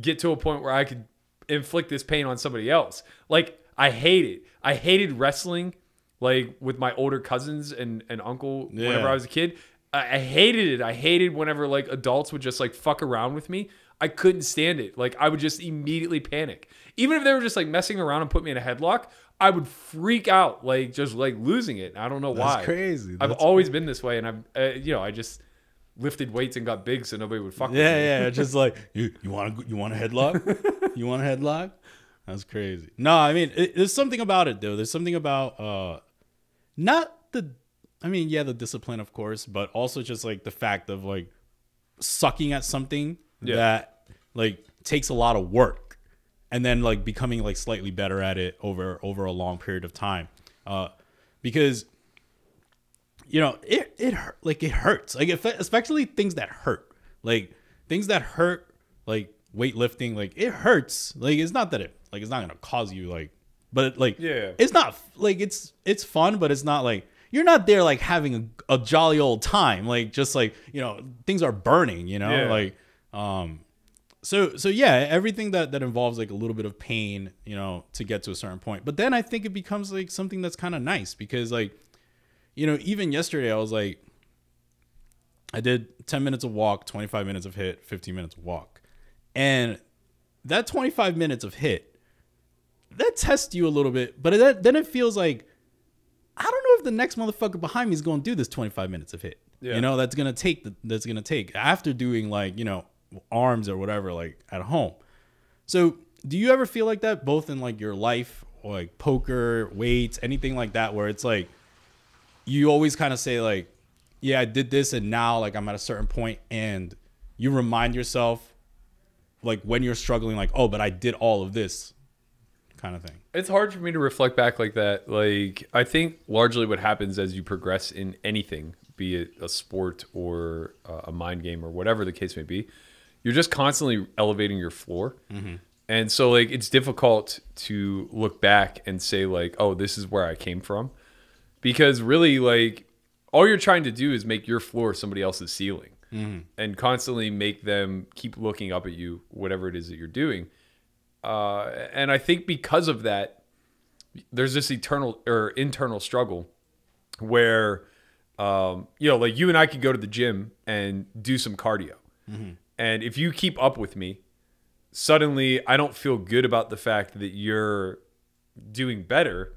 get to a point where I could inflict this pain on somebody else. Like I hate it. I hated wrestling like with my older cousins and, and uncle whenever I was a kid. I, I hated it. I hated whenever like adults would just like fuck around with me. I couldn't stand it. Like I would just immediately panic. Even if they were just like messing around and put me in a headlock, I would freak out, like just like losing it. I don't know That's why. crazy. I've That's always been this way, and I've uh, you know I just lifted weights and got big so nobody would fuck with me. Yeah, yeah. Just like you, you want you want a headlock? you want a headlock? That's crazy. No, I mean, it, there's something about it though. There's something about uh, not the, I mean, yeah, the discipline, of course, but also just like the fact of like sucking at something Yeah. that like takes a lot of work, and then like becoming like slightly better at it over over a long period of time, uh, because you know it it hurt like it hurts like especially things that hurt like things that hurt like weightlifting like it hurts like it's not that it like it's not gonna cause you like but like Yeah. it's not like it's it's fun but it's not like you're not there like having a, a jolly old time like just like you know things are burning you know Yeah. like um so so yeah everything that that involves like a little bit of pain you know to get to a certain point but then i think it becomes like something that's kind of nice because like you know even yesterday i was like i did 10 minutes of walk 25 minutes of HIIT 15 minutes of walk and that 25 minutes of HIIT that tests you a little bit, but that, then it feels like I don't know if the next motherfucker behind me is going to do this 25 minutes of HIIT. Yeah. You know, that's going to take the, that's going to take after doing like, you know, arms or whatever like at home. So, do you ever feel like that both in like your life or like poker, weights, anything like that where it's like you always kind of say like, yeah, I did this and now like I'm at a certain point and you remind yourself like when you're struggling like, "Oh, but I did all of this." Kind of thing. It's hard for me to reflect back like that. Like I think largely what happens as you progress in anything, be it a sport or uh, a mind game or whatever the case may be, you're just constantly elevating your floor. And so like it's difficult to look back and say like, "Oh, this is where I came from." Because really like all you're trying to do is make your floor somebody else's ceiling. And constantly make them keep looking up at you whatever it is that you're doing uh, and I think because of that, there's this eternal or internal struggle where, um, you know, like you and I could go to the gym and do some cardio, and if you keep up with me, suddenly I don't feel good about the fact that you're doing better.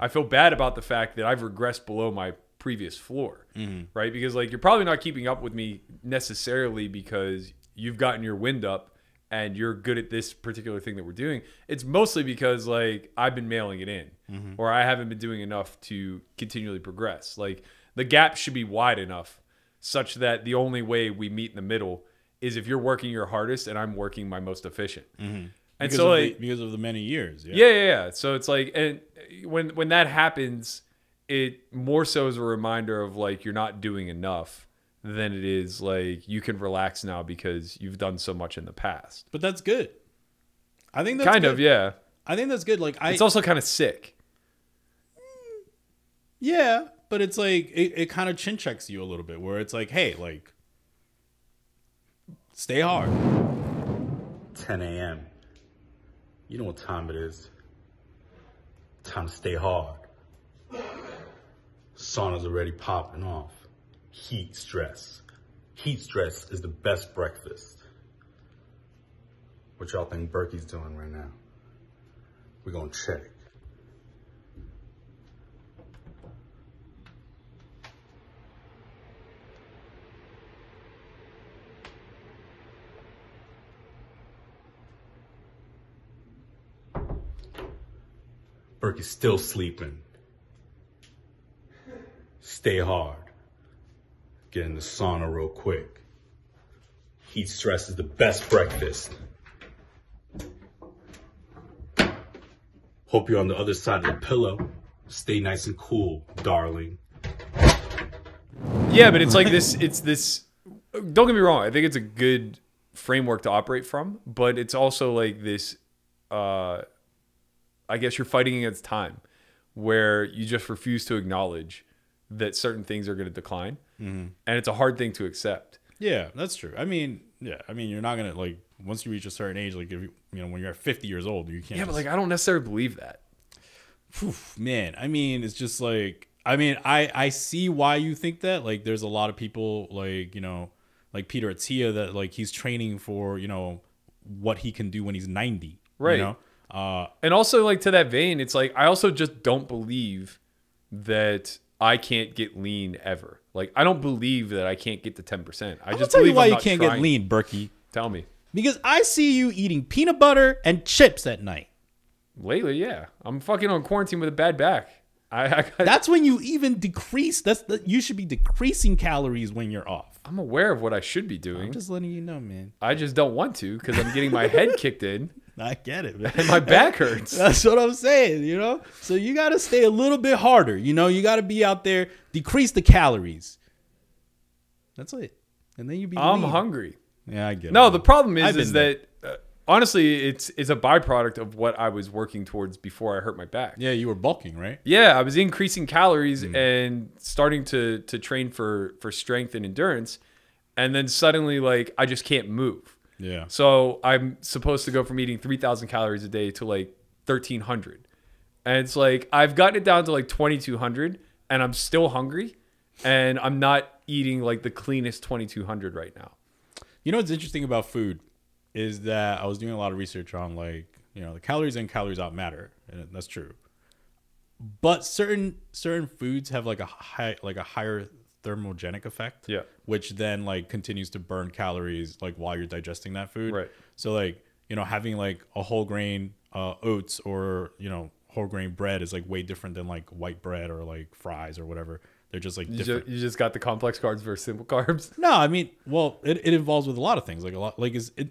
I feel bad about the fact that I've regressed below my previous floor, right? Because like you're probably not keeping up with me necessarily because you've gotten your wind up and you're good at this particular thing that we're doing. It's mostly because like I've been mailing it in mm-hmm. or I haven't been doing enough to continually progress. Like the gap should be wide enough such that the only way we meet in the middle is if you're working your hardest and I'm working my most efficient. Mm-hmm. And Because so of like the, because of the many years. Yeah. yeah, yeah, yeah. So it's like, and when when that happens, it more so is a reminder of like you're not doing enough than it is like you can relax now because you've done so much in the past. But that's good. I think that's kind good. of, yeah. I think that's good. Like I It's also kind of sick. Yeah, but it's like it, it kind of chin checks you a little bit where it's like, hey, like stay hard. 10 a.m. You know what time it is. Time to stay hard. Sauna's already popping off. Heat stress. Heat stress is the best breakfast. What y'all think Berkey's doing right now? We're gonna check. Berkey's still sleeping. Stay hard. Get in the sauna real quick. Heat stress is the best breakfast. Hope you're on the other side of the pillow. Stay nice and cool, darling. Yeah, but it's like this. It's this. Don't get me wrong. I think it's a good framework to operate from, but it's also like this. Uh, I guess you're fighting against time, where you just refuse to acknowledge that certain things are going to decline, and it's a hard thing to accept. Yeah, that's true. I mean, yeah, I mean, you're not gonna like once you reach a certain age, like if you, you know, when you're 50 years old, you can't. Yeah, but like I don't necessarily believe that. man i mean it's just like i mean i i see why you think that like there's a lot of people like you know like peter Attia that like he's training for you know what he can do when he's 90 Right. you know uh And also, like to that vein, it's like I also just don't believe that I can't get lean ever. Like I don't believe that I can't get to ten percent. I i'll just tell you believe why I'm you can't get lean berkey Tell me. because i see you eating peanut butter and chips at night Lately, yeah, I'm fucking on quarantine with a bad back. I, I got, that's when you even decrease that's the, you should be decreasing calories when you're off I'm aware of what I should be doing. i'm just letting you know man I just don't want to because I'm getting my head kicked in i get it man my back hurts. That's what I'm saying, you know? So you got to stay a little bit harder, you know? You got to be out there, decrease the calories. That's it. And then you be I'm lean. hungry. Yeah, I get it. No, the problem is, is that uh, honestly, it's it's a byproduct of what I was working towards before I hurt my back. Yeah, you were bulking, right? Yeah, I was increasing calories Hmm. and starting to to train for for strength and endurance, and then suddenly like I just can't move. Yeah. So I'm supposed to go from eating 3,000 calories a day to like 1,300. And it's like, I've gotten it down to like 2,200 and I'm still hungry and I'm not eating like the cleanest 2,200 right now. You know what's interesting about food is that I was doing a lot of research on like You know, the calories in, calories out matter, and that's true. But certain certain foods have like a high like a higher thermogenic effect. Yeah. Which then like continues to burn calories like while you're digesting that food. Right. So like, you know, having like a whole grain uh, oats or, you know, whole grain bread is like way different than like white bread or like fries or whatever. They're just like You different. just, you just got the complex carbs versus simple carbs. No, I mean, well, it, it involves with a lot of things. Like a lot, like is it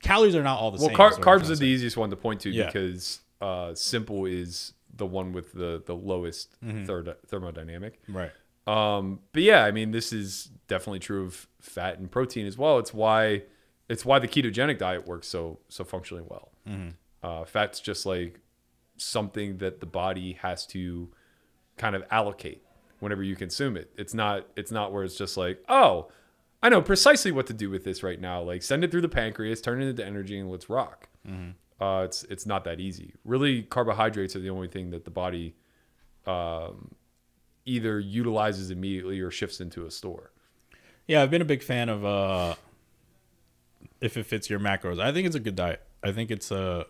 calories are not all the Well, same. car- what I'm carbs are the easiest one to point to Yeah. because uh, simple is the one with the the lowest Mm-hmm. third, thermodynamic. right. Um, but yeah, I mean, this is definitely true of fat and protein as well. It's why it's why the ketogenic diet works so so functionally well. Uh, fat's just like something that the body has to kind of allocate whenever you consume it. It's not it's not where it's just like oh. I know precisely what to do with this right now. Like send it through the pancreas, turn it into energy, and let's rock. Uh, it's it's not that easy. Really, carbohydrates are the only thing that the body um, either utilizes immediately or shifts into a store. Yeah, I've been a big fan of uh if it fits your macros. I think it's a good diet. I think it's uh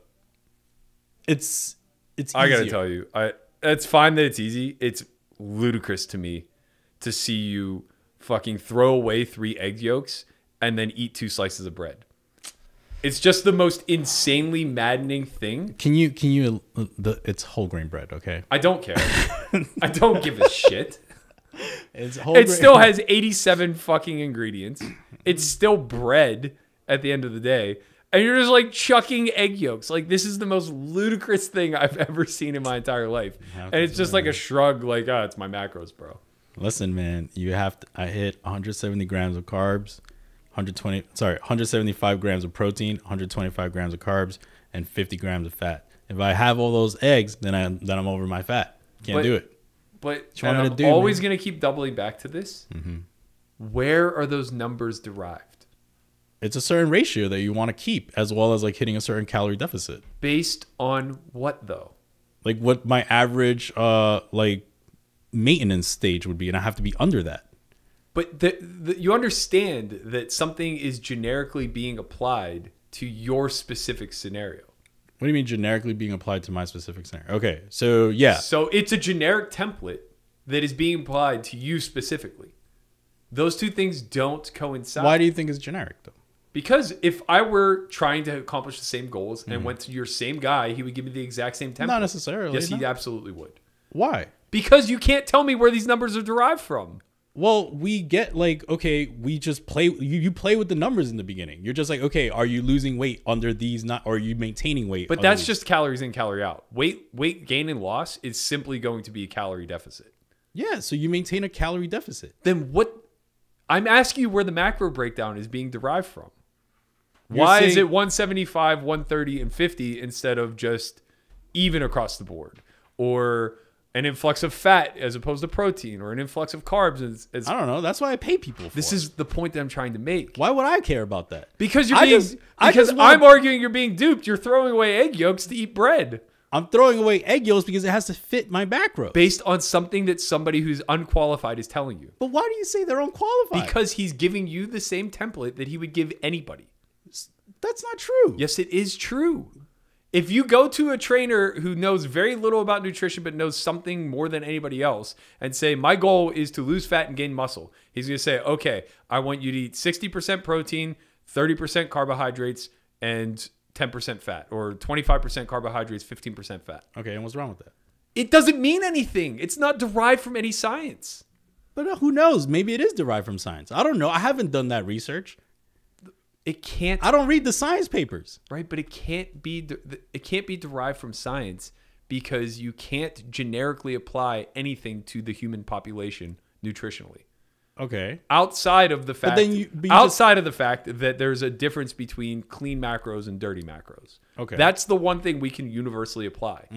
it's it's I gotta tell you, I it's fine that it's easy. It's ludicrous to me to see you fucking throw away three egg yolks and then eat two slices of bread. It's just the most insanely maddening thing. Can you can you the it's whole grain bread, okay? I don't care. I don't give a shit. It's whole It still has 87 fucking ingredients. It's still bread at the end of the day. And you're just like chucking egg yolks. Like this is the most ludicrous thing I've ever seen in my entire life. And it's just like a shrug, like, oh, it's my macros, bro. Listen, man, you have to. I hit 170 grams of carbs, 120. Sorry, 175 grams of protein, 125 grams of carbs, and 50 grams of fat. If I have all those eggs, then I then I'm over my fat. Can't But- do it. But I'm do, always going to keep doubling back to this. Where are those numbers derived? It's a certain ratio that you want to keep, as well as like hitting a certain calorie deficit. Based on what, though? Like what my average uh like maintenance stage would be, and I have to be under that. But the, the, you understand that something is generically being applied to your specific scenario. What do you mean generically being applied to my specific scenario? Okay, so yeah, So it's a generic template that is being applied to you specifically. Those two things don't coincide. why do you think it's generic though? Because if I were trying to accomplish the same goals Mm-hmm. and went to your same guy, he would give me the exact same template. Not necessarily. Yes, he absolutely would. Why? Because you can't tell me where these numbers are derived from. Well, we get like okay, we just play. You, you play with the numbers in the beginning. You're just like, okay, are you losing weight under these? Not, or are you maintaining weight? But that's these? just calories in, calorie out. Weight weight gain and loss is simply going to be a calorie deficit. yeah. So you maintain a calorie deficit. Then what? I'm asking you where the macro breakdown is being derived from. You're Why is it 175, 130, and 50 instead of just even across the board? Or an influx of fat as opposed to protein, or an influx of carbs? As, as I don't know. That's why I pay people. For this is the point that I'm trying to make. why would I care about that? Because you're I being just- because wanna- I'm arguing you're being duped. You're throwing away egg yolks to eat bread I'm throwing away egg yolks because it has to fit my macro. based on something that somebody who's unqualified is telling you. but why do you say they're unqualified? Because he's giving you the same template that he would give anybody. that's not true. Yes, it is true. If you go to a trainer who knows very little about nutrition but knows something more than anybody else and say, My goal is to lose fat and gain muscle, he's going to say, Okay, I want you to eat 60% protein, 30% carbohydrates, and 10% fat, or 25% carbohydrates, 15% fat. Okay, and what's wrong with that? It doesn't mean anything. It's not derived from any science. But uh, who knows? Maybe it is derived from science. I don't know. I haven't done that research. It can't I don't read the science papers. right but it can't be it can't be derived from science because you can't generically apply anything to the human population nutritionally Okay. outside of the fact then you- you outside of the fact that there's a difference between clean macros and dirty macros Okay. Mm-hmm, that's the one thing we can universally apply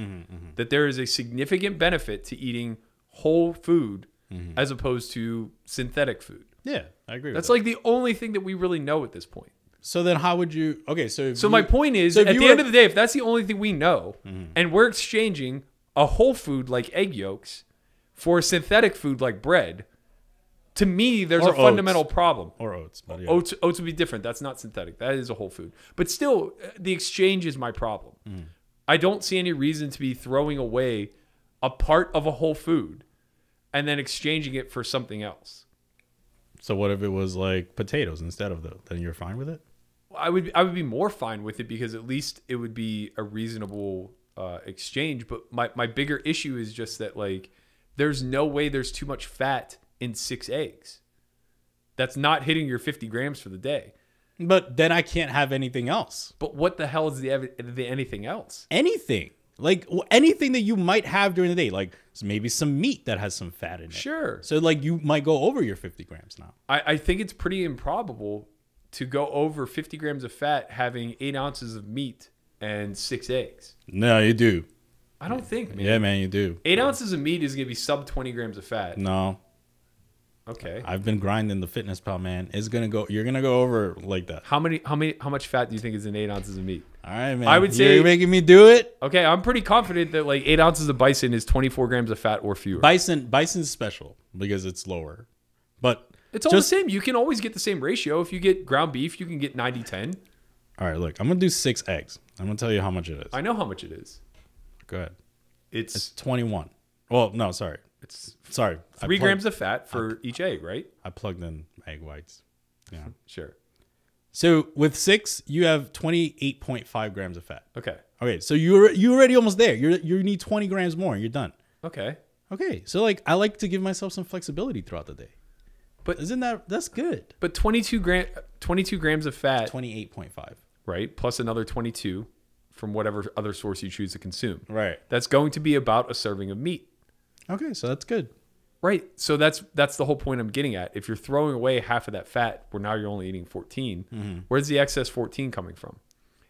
that there is a significant benefit to eating whole food Mm-hmm. as opposed to synthetic food Yeah, I agree. that's with like the only thing that we really know at this point that. So. Then how would you? Okay, so So you- my point is, so at the were- end of the day, if that's the only thing we know, Mm-hmm. and we're exchanging a whole food like egg yolks for synthetic food like bread, To me, there's a fundamental problem. or oats. But yeah. Oats, oats would be different. That's not synthetic. That is a whole food. But still, uh, the exchange is my problem. Mm. I don't see any reason to be throwing away a part of a whole food and then exchanging it for something else. So what if it was like potatoes instead of the? Then you're fine with it. I would I would be more fine with it because at least it would be a reasonable uh, exchange. But my my bigger issue is just that like there's no way there's too much fat in six eggs. That's not hitting your 50 grams for the day. But then I can't have anything else. But what the hell is the, the anything else? Anything. Like anything that you might have during the day, like maybe some meat that has some fat in it. Sure. So like you might go over your 50 grams now. I, I think it's pretty improbable to go over 50 grams of fat having eight ounces of meat and six eggs. No, you do. I don't think, man. Yeah, man, you do. Eight ounces of meat is going to be sub 20 grams of fat. No, Okay. I've been grinding the fitness pal, man. It's gonna go. You're gonna go over like that. How many, how many, how much fat do you think is in eight ounces of meat? All right, man. I would say- you're making me do it. Okay, I'm pretty confident that like eight ounces of bison is 24 grams of fat or fewer. Bison, bison's special because it's lower, but it's all just- the same. You can always get the same ratio. If you get ground beef, you can get 90 10. all right. Look, I'm gonna do six eggs. I'm gonna tell you how much it is. I know how much it is. Go ahead. It's It's 21. Well, no, sorry, it's sorry. Three plugged- grams of fat for each egg, right? I plugged in egg whites. Yeah. Sure. So with six, you have 28.5 grams of fat. Okay. Okay, so you're you're already almost there. You're you need 20 grams more, and you're done. Okay. Okay, so like I like to give myself some flexibility throughout the day. But- isn't that that's good? But 22 gram 22 grams of fat, 28.5. right? Plus another 22 from whatever other source you choose to consume. Right. That's going to be about a serving of meat. Okay, so that's good. Right. So that's that's the whole point I'm getting at. If you're throwing away half of that fat, where now you're only eating 14, where's the excess 14 coming from?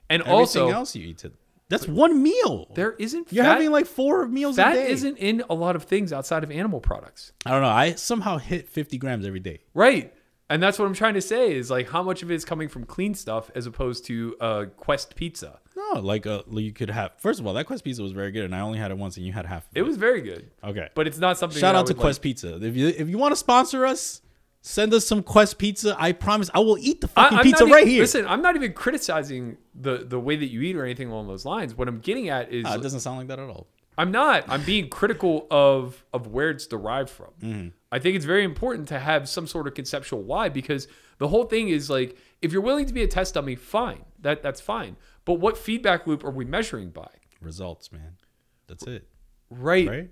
And Mm-hmm. Everything also, else you eat, to, that's one meal. there isn't You're fat, having like four meals a day. isn't in a lot of things outside of animal products. I don't know. I somehow hit 50 grams every day. Right. And that's what I'm trying to say is like how much of it is coming from clean stuff as opposed to uh, Quest pizza. No, like uh, you could have. First of all, that Quest pizza was very good, and I only had it once, and you had half. Of It was very good, okay. but it's not something. Shout out to would, Quest Pizza. If you if you want to sponsor us, send us some Quest Pizza. I promise I will eat the fucking I'm pizza right even- here. Listen, I'm not even criticizing the the way that you eat or anything along those lines. What I'm getting at is Ah, it doesn't sound like that at all. I'm not. I'm being critical of of where it's derived from. Mm-hmm. I think it's very important to have some sort of conceptual why because the whole thing is like if you're willing to be a test dummy, fine. That that's fine. But what feedback loop are we measuring by? Results, man. That's it. Right. Right.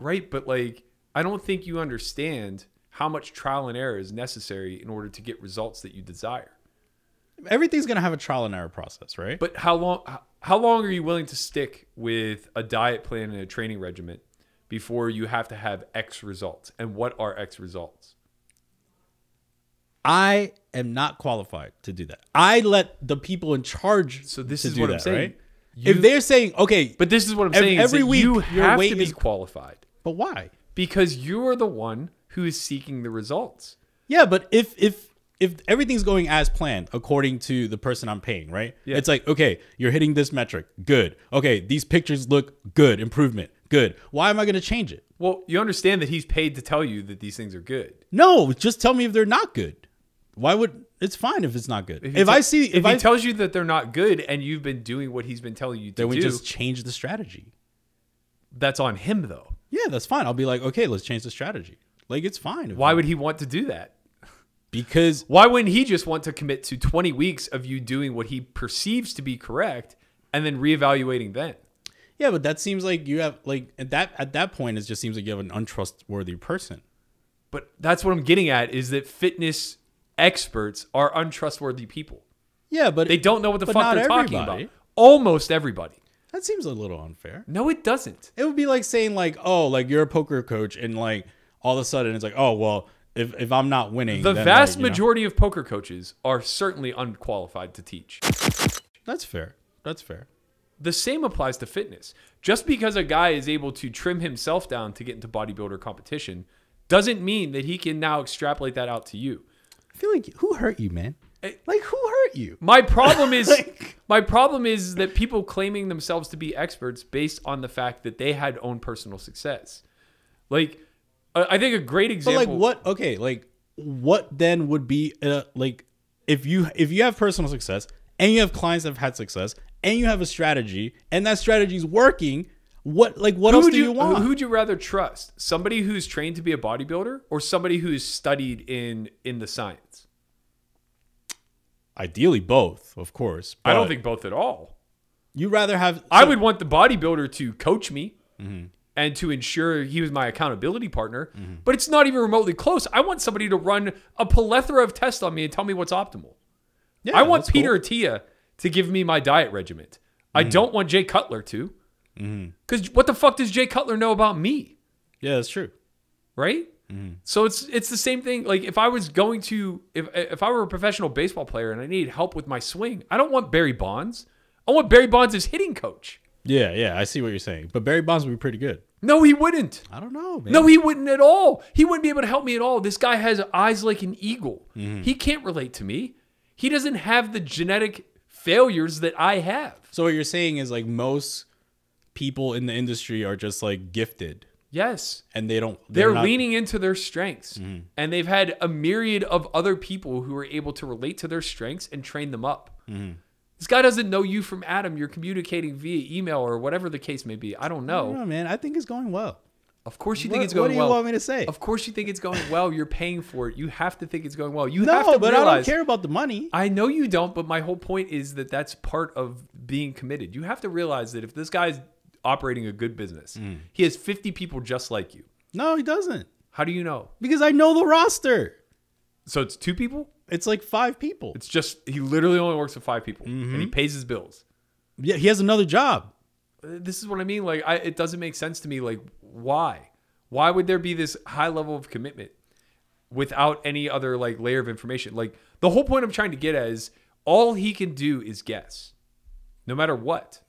Right? but like I don't think you understand how much trial and error is necessary in order to get results that you desire. Everything's gonna have a trial and error process, right? But how long how- long are you willing to stick with a diet plan and a training regimen before you have to have X results? And what are X results? I am not qualified to do that. I let the people in charge. So this to is what I'm saying. Right? You- if they're saying okay, But this is what I'm saying. every week, you your have weight to be is- qualified but why? because you are the one who is seeking the results. Yeah, but if if if everything's going as planned according to the person I'm paying, right? Yeah. It's like, okay, you're hitting this metric. Good. Okay, these pictures look good. Improvement. Good. Why am I going to change it? Well, you understand that he's paid to tell you that these things are good. No, just tell me if they're not good. Why would it's fine if it's not good. If, he I see if, if, he I tells you that they're not good and you've been doing what he's been telling you to do, then we do, just change the strategy. that's on him though. Yeah, that's fine. I'll be like, okay, let's change the strategy. Like it's fine. Why would he want to do that? Because Why wouldn't he just want to commit to 20 weeks of you doing what he perceives to be correct and then reevaluating then? yeah, but that seems like you have like at that at that point it just seems like you have an untrustworthy person. But that's what I'm getting at is that fitness experts are untrustworthy people. Yeah, but They don't know what the fuck they're talking about. Almost everybody. That seems a little unfair. No, it doesn't. It would be like saying like, oh, like you're a poker coach, and like all of a sudden it's like, oh, well, if if I'm not winning, The vast like, you know- majority of poker coaches are certainly unqualified to teach. That's fair. That's fair. The same applies to fitness. Just because a guy is able to trim himself down to get into bodybuilder competition doesn't mean that he can now extrapolate that out to you. I feel like who hurt you, man? Eh, like who hurt you? My problem is Like- my problem is that people claiming themselves to be experts based on the fact that they had own personal success. Like I think a great example. But like what? Okay, like what then would be uh, like if you if you have personal success and you have clients that have had success and you have a strategy and that strategy is working what like what Who else do you, want Who would you rather trust? Somebody who's trained to be a bodybuilder or somebody who's studied in in the science? ideally both of course I don't think both at all. you rather have I would want the bodybuilder to coach me Mm-hmm. And to ensure he was my accountability partner, mm-hmm. but it's not even remotely close. I want somebody to run a plethora of tests on me and tell me what's optimal. yeah, I want Peter cool. Attia to give me my diet regimen. I Mm-hmm. don't want Jay Cutler to. Mm-hmm. Because what the fuck does Jay Cutler know about me? yeah that's true right? Mm-hmm. So it's it's the same thing. Like if I was going to if if I were a professional baseball player and I needed help with my swing, I don't want Barry Bonds. I want Barry Bonds as hitting coach. yeah yeah I see what you're saying but Barry Bonds would be pretty good No, he wouldn't. I don't know man No, he wouldn't at all. He wouldn't be able to help me at all. This guy has eyes like an eagle. Mm-hmm. He can't relate to me. He doesn't have the genetic failures that I have. so what you're saying is like most people in the industry are just like gifted Yes. and they don't They're, not- leaning into their strengths. Mm-hmm. And they've had a myriad of other people who are able to relate to their strengths and train them up. Mm-hmm. This guy doesn't know you from Adam. You're communicating via email or whatever the case may be. I don't I know. don't know, man I think it's going well Of course you What- think it's going well. what do you well. want me to say? Of course you think it's going well. You're paying for it. You have to think it's going well. You no have to but realize. I don't care about the money I know you don't, but my whole point is that that's part of being committed. You have to realize that if this guy's operating a good business, Mm. he has 50 people just like you. no he doesn't How do you know? because I know the roster So it's two people? It's like five people It's just he literally only works with five people and he Mm-hmm. pays his bills. yeah he has another job Uh, This is what I mean. Like, I, it doesn't make sense to me. Like, why? Why would there be this high level of commitment without any other like layer of information? Like, the whole point I'm trying to get at is all he can do is guess, no matter what.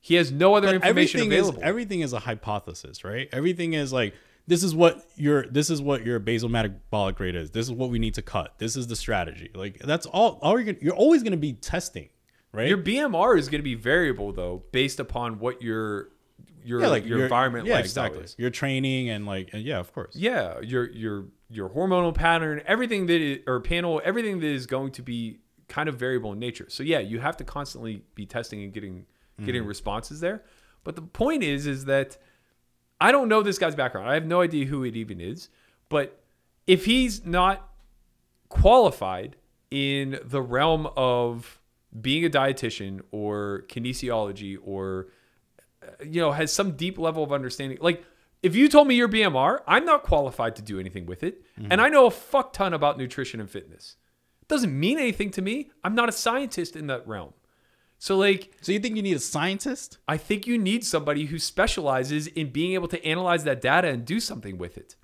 He has no other information everything is available. everything is a hypothesis, right? Everything is like this is what your this is what your basal metabolic rate is. This is what we need to cut. This is the strategy. Like that's all. All you're gonna, you're always going to be testing, right? Your BMR is going to be variable though, based upon what your your yeah, like your, environment yeah, lifestyle exactly. is. Your training and like and yeah, of course. Yeah, your your your hormonal pattern, everything that is, or panel, everything that is going to be kind of variable in nature. So yeah, you have to constantly be testing and getting getting Mm-hmm. responses there. But the point is, is that I don't know this guy's background. I have no idea who it even is. But if he's not qualified in the realm of being a dietitian or kinesiology or uh, you know has some deep level of understanding like if you told me your bmr i'm not qualified to do anything with it and i know a fuck ton about nutrition and fitness it doesn't mean anything to me i'm not a scientist in that realm so like So you think you need a scientist? i think you need somebody who specializes in being able to analyze that data and do something with it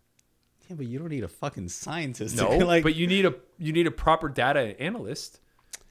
Yeah, but you don't need a fucking scientist. no like but you need a you need a proper data analyst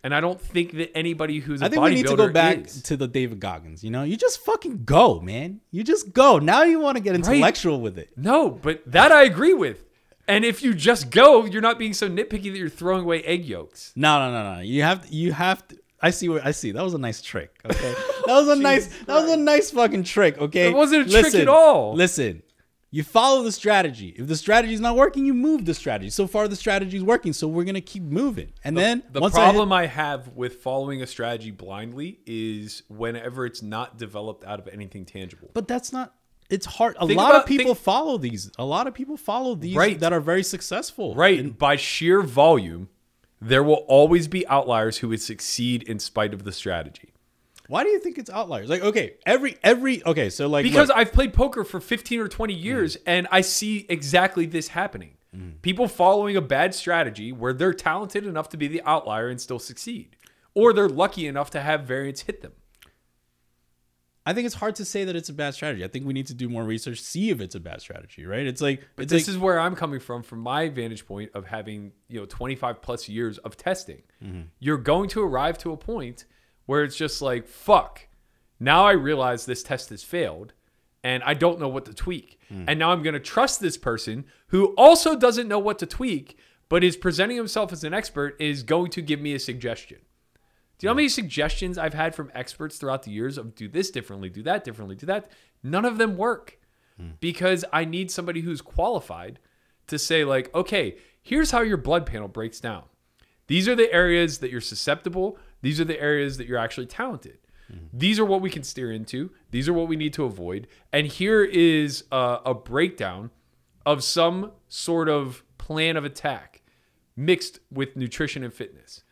and i don't think that anybody who's a I think we need to go back is. to the David Goggins. You know, you just fucking go, man. You just go. Now you want to get intellectual with it. No, but that I agree with. And if you just go, you're not being so nitpicky that you're throwing away egg yolks. No, no, no, no. You have to. You have to. I see what I see. That was a nice trick. Okay, that was a nice. That was a nice fucking trick. Okay, It wasn't a trick at all. Listen, you follow the strategy. If the strategy is not working, you move the strategy. So far, the strategy is working, so we're gonna keep moving. And then The once I hit- problem I, have with following a strategy blindly is whenever it's not developed out of anything tangible. but that's not. It's hard. A Think lot about- of people think- follow these. A lot of people follow these Right. that are very successful. Right. And by sheer volume, there will always be outliers who would succeed in spite of the strategy. why do you think it's outliers? Like, okay, every every okay, so like Because look, I've played poker for 15 or 20 years and I see exactly this happening. Mm. People following a bad strategy where they're talented enough to be the outlier and still succeed, or they're lucky enough to have variance hit them. I think it's hard to say that it's a bad strategy. I think we need to do more research, see if it's a bad strategy, right? It's like But it's this like, is where I'm coming from, from my vantage point of having you know 25 plus years of testing. Mm-hmm. You're going to arrive to a point where it's just like fuck. Now I realize this test has failed, and I don't know what to tweak. Hmm. And now I'm going to trust this person who also doesn't know what to tweak, but is presenting himself as an expert, is going to give me a suggestion. Do you know how many suggestions I've had from experts throughout the years of do this differently, do that differently, do that? None of them work hmm. because I need somebody who's qualified to say, like, okay, Here's how your blood panel breaks down. These are the areas that you're susceptible. These are the areas that you're actually talented. Hmm. These are what we can steer into. These are what we need to avoid. And here is a, a breakdown of some sort of plan of attack mixed with nutrition and fitness.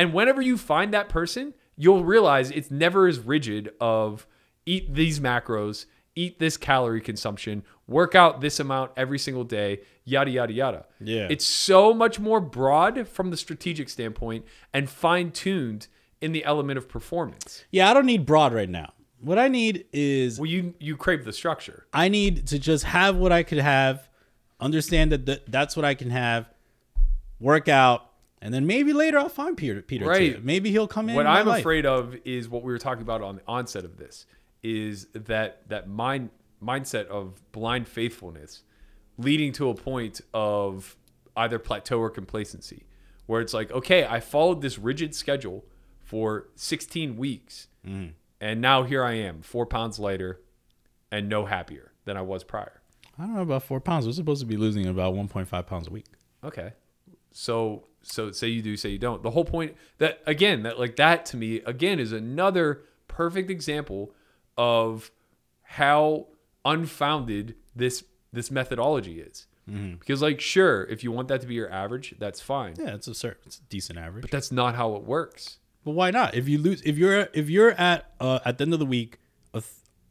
And whenever you find that person, you'll realize it's never as rigid of eat these macros, eat this calorie consumption, work out this amount every single day, yada yada yada. Yeah. It's so much more broad from the strategic standpoint and fine-tuned in the element of performance. Yeah, I don't need broad right now. What I need is Well, you you crave the structure. I need to just have what I could have, understand that th- that's what I can have, work out, and then maybe later I'll find Peter. Peter, Right. too. Maybe he'll come in. what in I'm life. afraid of is what we were talking about on the onset of this is that that mind mindset of blind faithfulness leading to a point of either plateau or complacency where it's like okay I followed this rigid schedule for 16 weeks Mm. and now here I am 4 pounds lighter and no happier than I was prior I don't know about four pounds. We're supposed to be losing about 1.5 pounds a week. Okay. So so say you do, say you don't. The whole point that again, that like that to me again is another perfect example of how unfounded this this methodology is. Because like sure, if you want that to be your average, that's fine. Yeah, it's a certain, it's a decent average. But that's not how it works. But why not? If you lose, if you're if you're at uh, at the end of the week,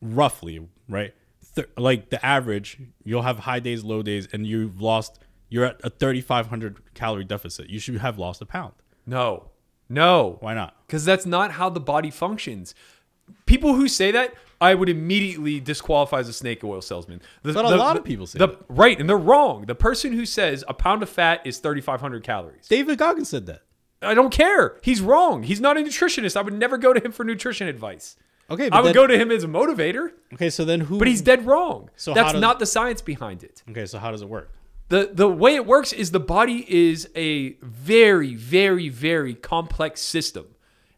roughly right, th- like the average, you'll have high days, low days, and you've lost. You're at a 3,500 calorie deficit. You should have lost a pound. No. No. Why not? Because that's not how the body functions. People who say that, I would immediately disqualify as a snake oil salesman. The- But a the- lot of people say the, that. Right, and they're wrong. The person who says a pound of fat is 3,500 calories. David Goggins said that. I don't care. He's wrong. He's not a nutritionist. I would never go to him for nutrition advice. Okay, but I would then- go to him as a motivator, Okay, so then who? but he's dead wrong. So that's how does- not the science behind it. okay. So how does it work? The the way it works is the body is a very very very complex system.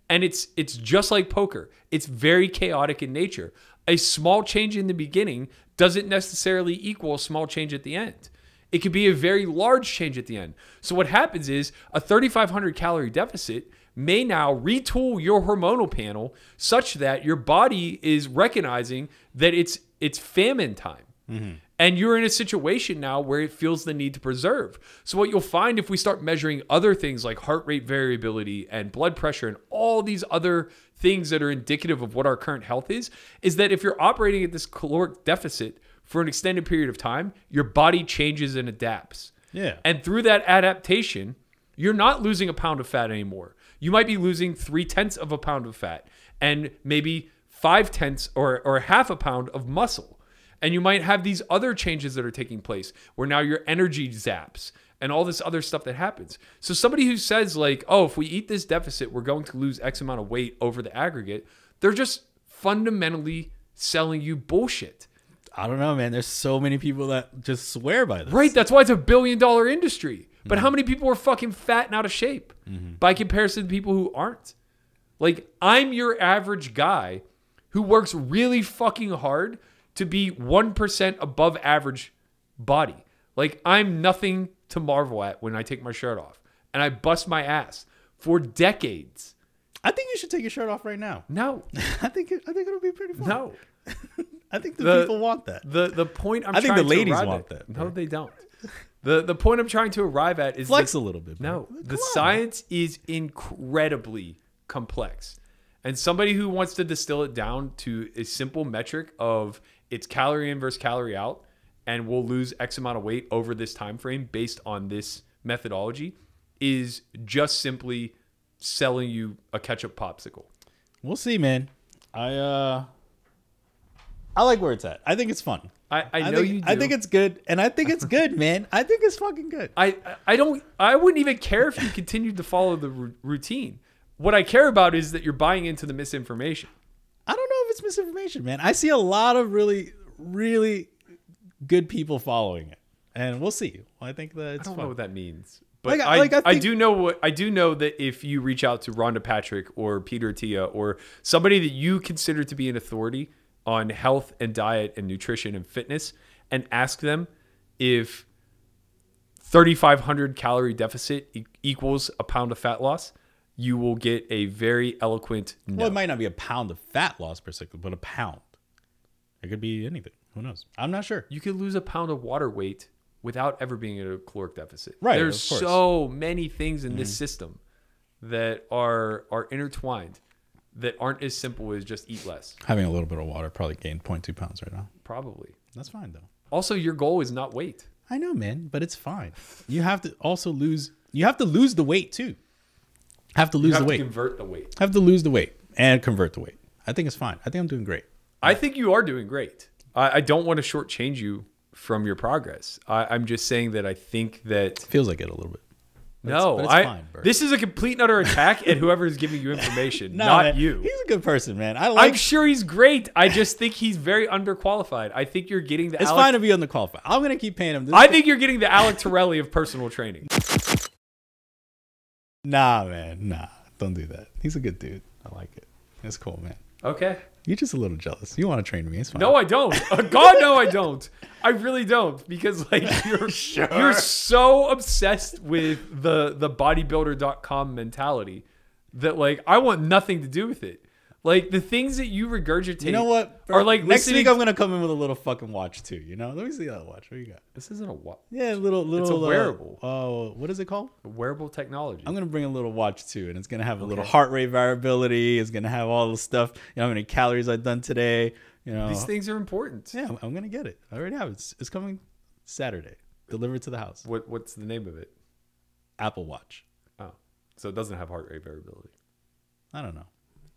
And it's it's just like poker. It's very chaotic in nature. A small change in the beginning doesn't necessarily equal a small change at the end. It could be a very large change at the end. So what happens is a 3500 calorie deficit may now retool your hormonal panel such that your body is recognizing that it's it's famine time mm-hmm. And you're in a situation now where it feels the need to preserve. So, what you'll find if we start measuring other things like heart rate variability and blood pressure and all these other things that are indicative of what our current health is, is that if you're operating at this caloric deficit for an extended period of time, your body changes and adapts. Yeah. And through that adaptation, you're not losing a pound of fat anymore. You might be losing three tenths of a pound of fat and maybe five tenths or, or half a pound of muscle. And you might have these other changes that are taking place where now your energy zaps and all this other stuff that happens. So somebody who says like, "Oh, if we eat this deficit, we're going to lose X amount of weight over the aggregate," they're just fundamentally selling you bullshit. I don't know, man. There's so many people that just swear by this. Right, that's why it's a billion dollar industry. But mm-hmm. how many people are fucking fat and out of shape mm-hmm. by comparison to people who aren't? Like, I'm your average guy who works really fucking hard to be 1% above average body. Like, I'm nothing to marvel at when I take my shirt off. And I bust my ass for decades. I think you should take your shirt off right now. No, I think it, I think it'll be pretty fun. no. I think the, The- people want that. The the point I'm I think trying the to ladies arrive want at- that, No, they don't. The the point I'm trying to arrive at is Flex that- a little bit. No, bro. the on. science is incredibly complex. And somebody who wants to distill it down to a simple metric of it's calorie in versus calorie out and we'll lose X amount of weight over this time frame based on this methodology is just simply selling you a ketchup popsicle. We'll see, man. I uh, I like where it's at. I think it's fun. I, I know think, you do. I think it's good, and I think it's good, man. I think it's fucking good. I I don't I wouldn't even care if you continued to follow the ru- routine. What I care about is that you're buying into the misinformation. I don't know it's misinformation, man. I see a lot of really, really good people following it, and we'll see. I think that it's I don't fun. know what that means. But Like, I, like, I I, do know what I do know that if you reach out to Rhonda Patrick or Peter Attia or somebody that you consider to be an authority on health and diet and nutrition and fitness and ask them if 3,500 calorie deficit e- equals a pound of fat loss, you will get a very eloquent no. Well, it might not be a pound of fat loss per se, but a pound. It could be anything. Who knows? I'm not sure. you could lose a pound of water weight without ever being in a caloric deficit. Right, There's. Mm-hmm. so many things in this system that are are intertwined that aren't as simple as just eat less. Having a little bit of water probably gained 0.2 pounds right now. Probably. That's fine though. Also, your goal is not weight. I know, man, but it's fine. You have to also lose. You have to lose the weight too. Have to lose have the to weight. convert the weight. have to lose the weight and convert the weight. I think it's fine. I think I'm doing great. I think you are doing great. I, I don't want to shortchange you from your progress. I, I'm just saying that I think that Feels like it a little bit. no, but it's I fine, this is a complete and utter attack at whoever is giving you information, Nah, not man, you. He's a good person, man. I I'm sure he's great. I just think he's very underqualified. I think you're getting the it's Alec, fine to be underqualified. I'm gonna keep paying him. This I think you're getting the Alec Torelli of personal training. Nah, man. Nah, don't do that. He's a good dude. I like it. It's cool, man. Okay. You're just a little jealous. You want to train me? It's fine. No, I don't. Uh, God, no, I don't. I really don't because like you're you're so obsessed with the the bodybuilder.com mentality that like I want nothing to do with it. Like the things that you regurgitate You know what? are like next listening week I'm gonna come in with a little fucking watch too. You know? Let me see that watch. What you got? This isn't a watch. Yeah, a little little. uh, wearable. Oh, what is it called? wearable technology. I'm gonna bring a little watch too, and it's gonna have a little heart rate variability. It's gonna have all the stuff. You know how many calories I've done today. You know. These things are important. yeah, I'm- I'm gonna get it. I already have it. It's, it's coming Saturday. Delivered to the house. What what's the name of it? Apple Watch. Oh. So it doesn't have heart rate variability. I don't know.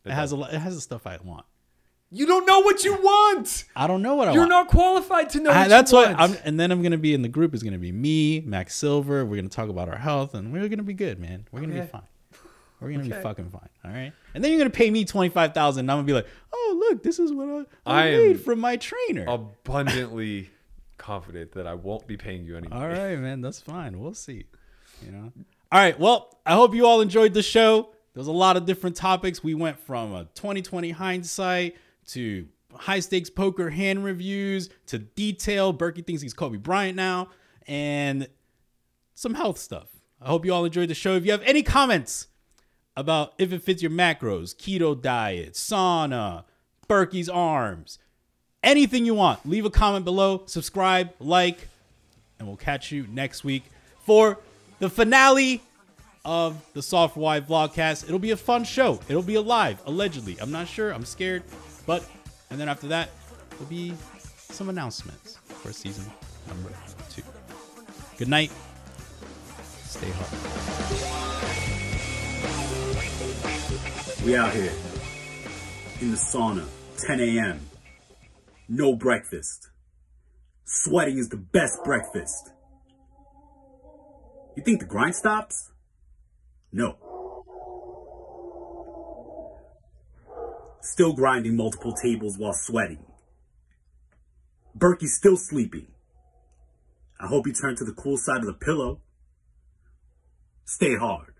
It, has a lot. It has the stuff I want. You don't know what you want. I don't know what I want. You're not qualified to know I- what that's you what want. I'm, and then I'm gonna be in the group. Is gonna be me, Max Silver. We're gonna talk about our health, and we're gonna be good, man. We're gonna be fine. We're gonna be fucking fine. All right. And then you're gonna pay me twenty five thousand. I'm gonna be like, oh look, this is what I, I, I made from my trainer. abundantly confident that I won't be paying you any all money. man. That's fine. We'll see. You know. All right. Well, I hope you all enjoyed the show. There's a lot of different topics. We went from uh, a 2020 hindsight to high stakes poker hand reviews to detail. Berkey thinks he's Kobe Bryant now, and some health stuff. I hope you all enjoyed the show. If you have any comments about if it fits your macros, keto diet, sauna, Berkey's arms, anything you want, leave a comment below, subscribe, like, and we'll catch you next week for the finale of the Solve for Why Vlogcast. It'll be a fun show. It'll be alive, allegedly. I'm not sure. I'm scared. But, and then after that, there'll be some announcements for season number two. Good night. Stay hard. We out here in the sauna, 10 a.m. No breakfast. Sweating is the best breakfast. You think the grind stops? No. Still grinding multiple tables while sweating. Berkey's still sleeping. I hope you turn to the cool side of the pillow. Stay hard.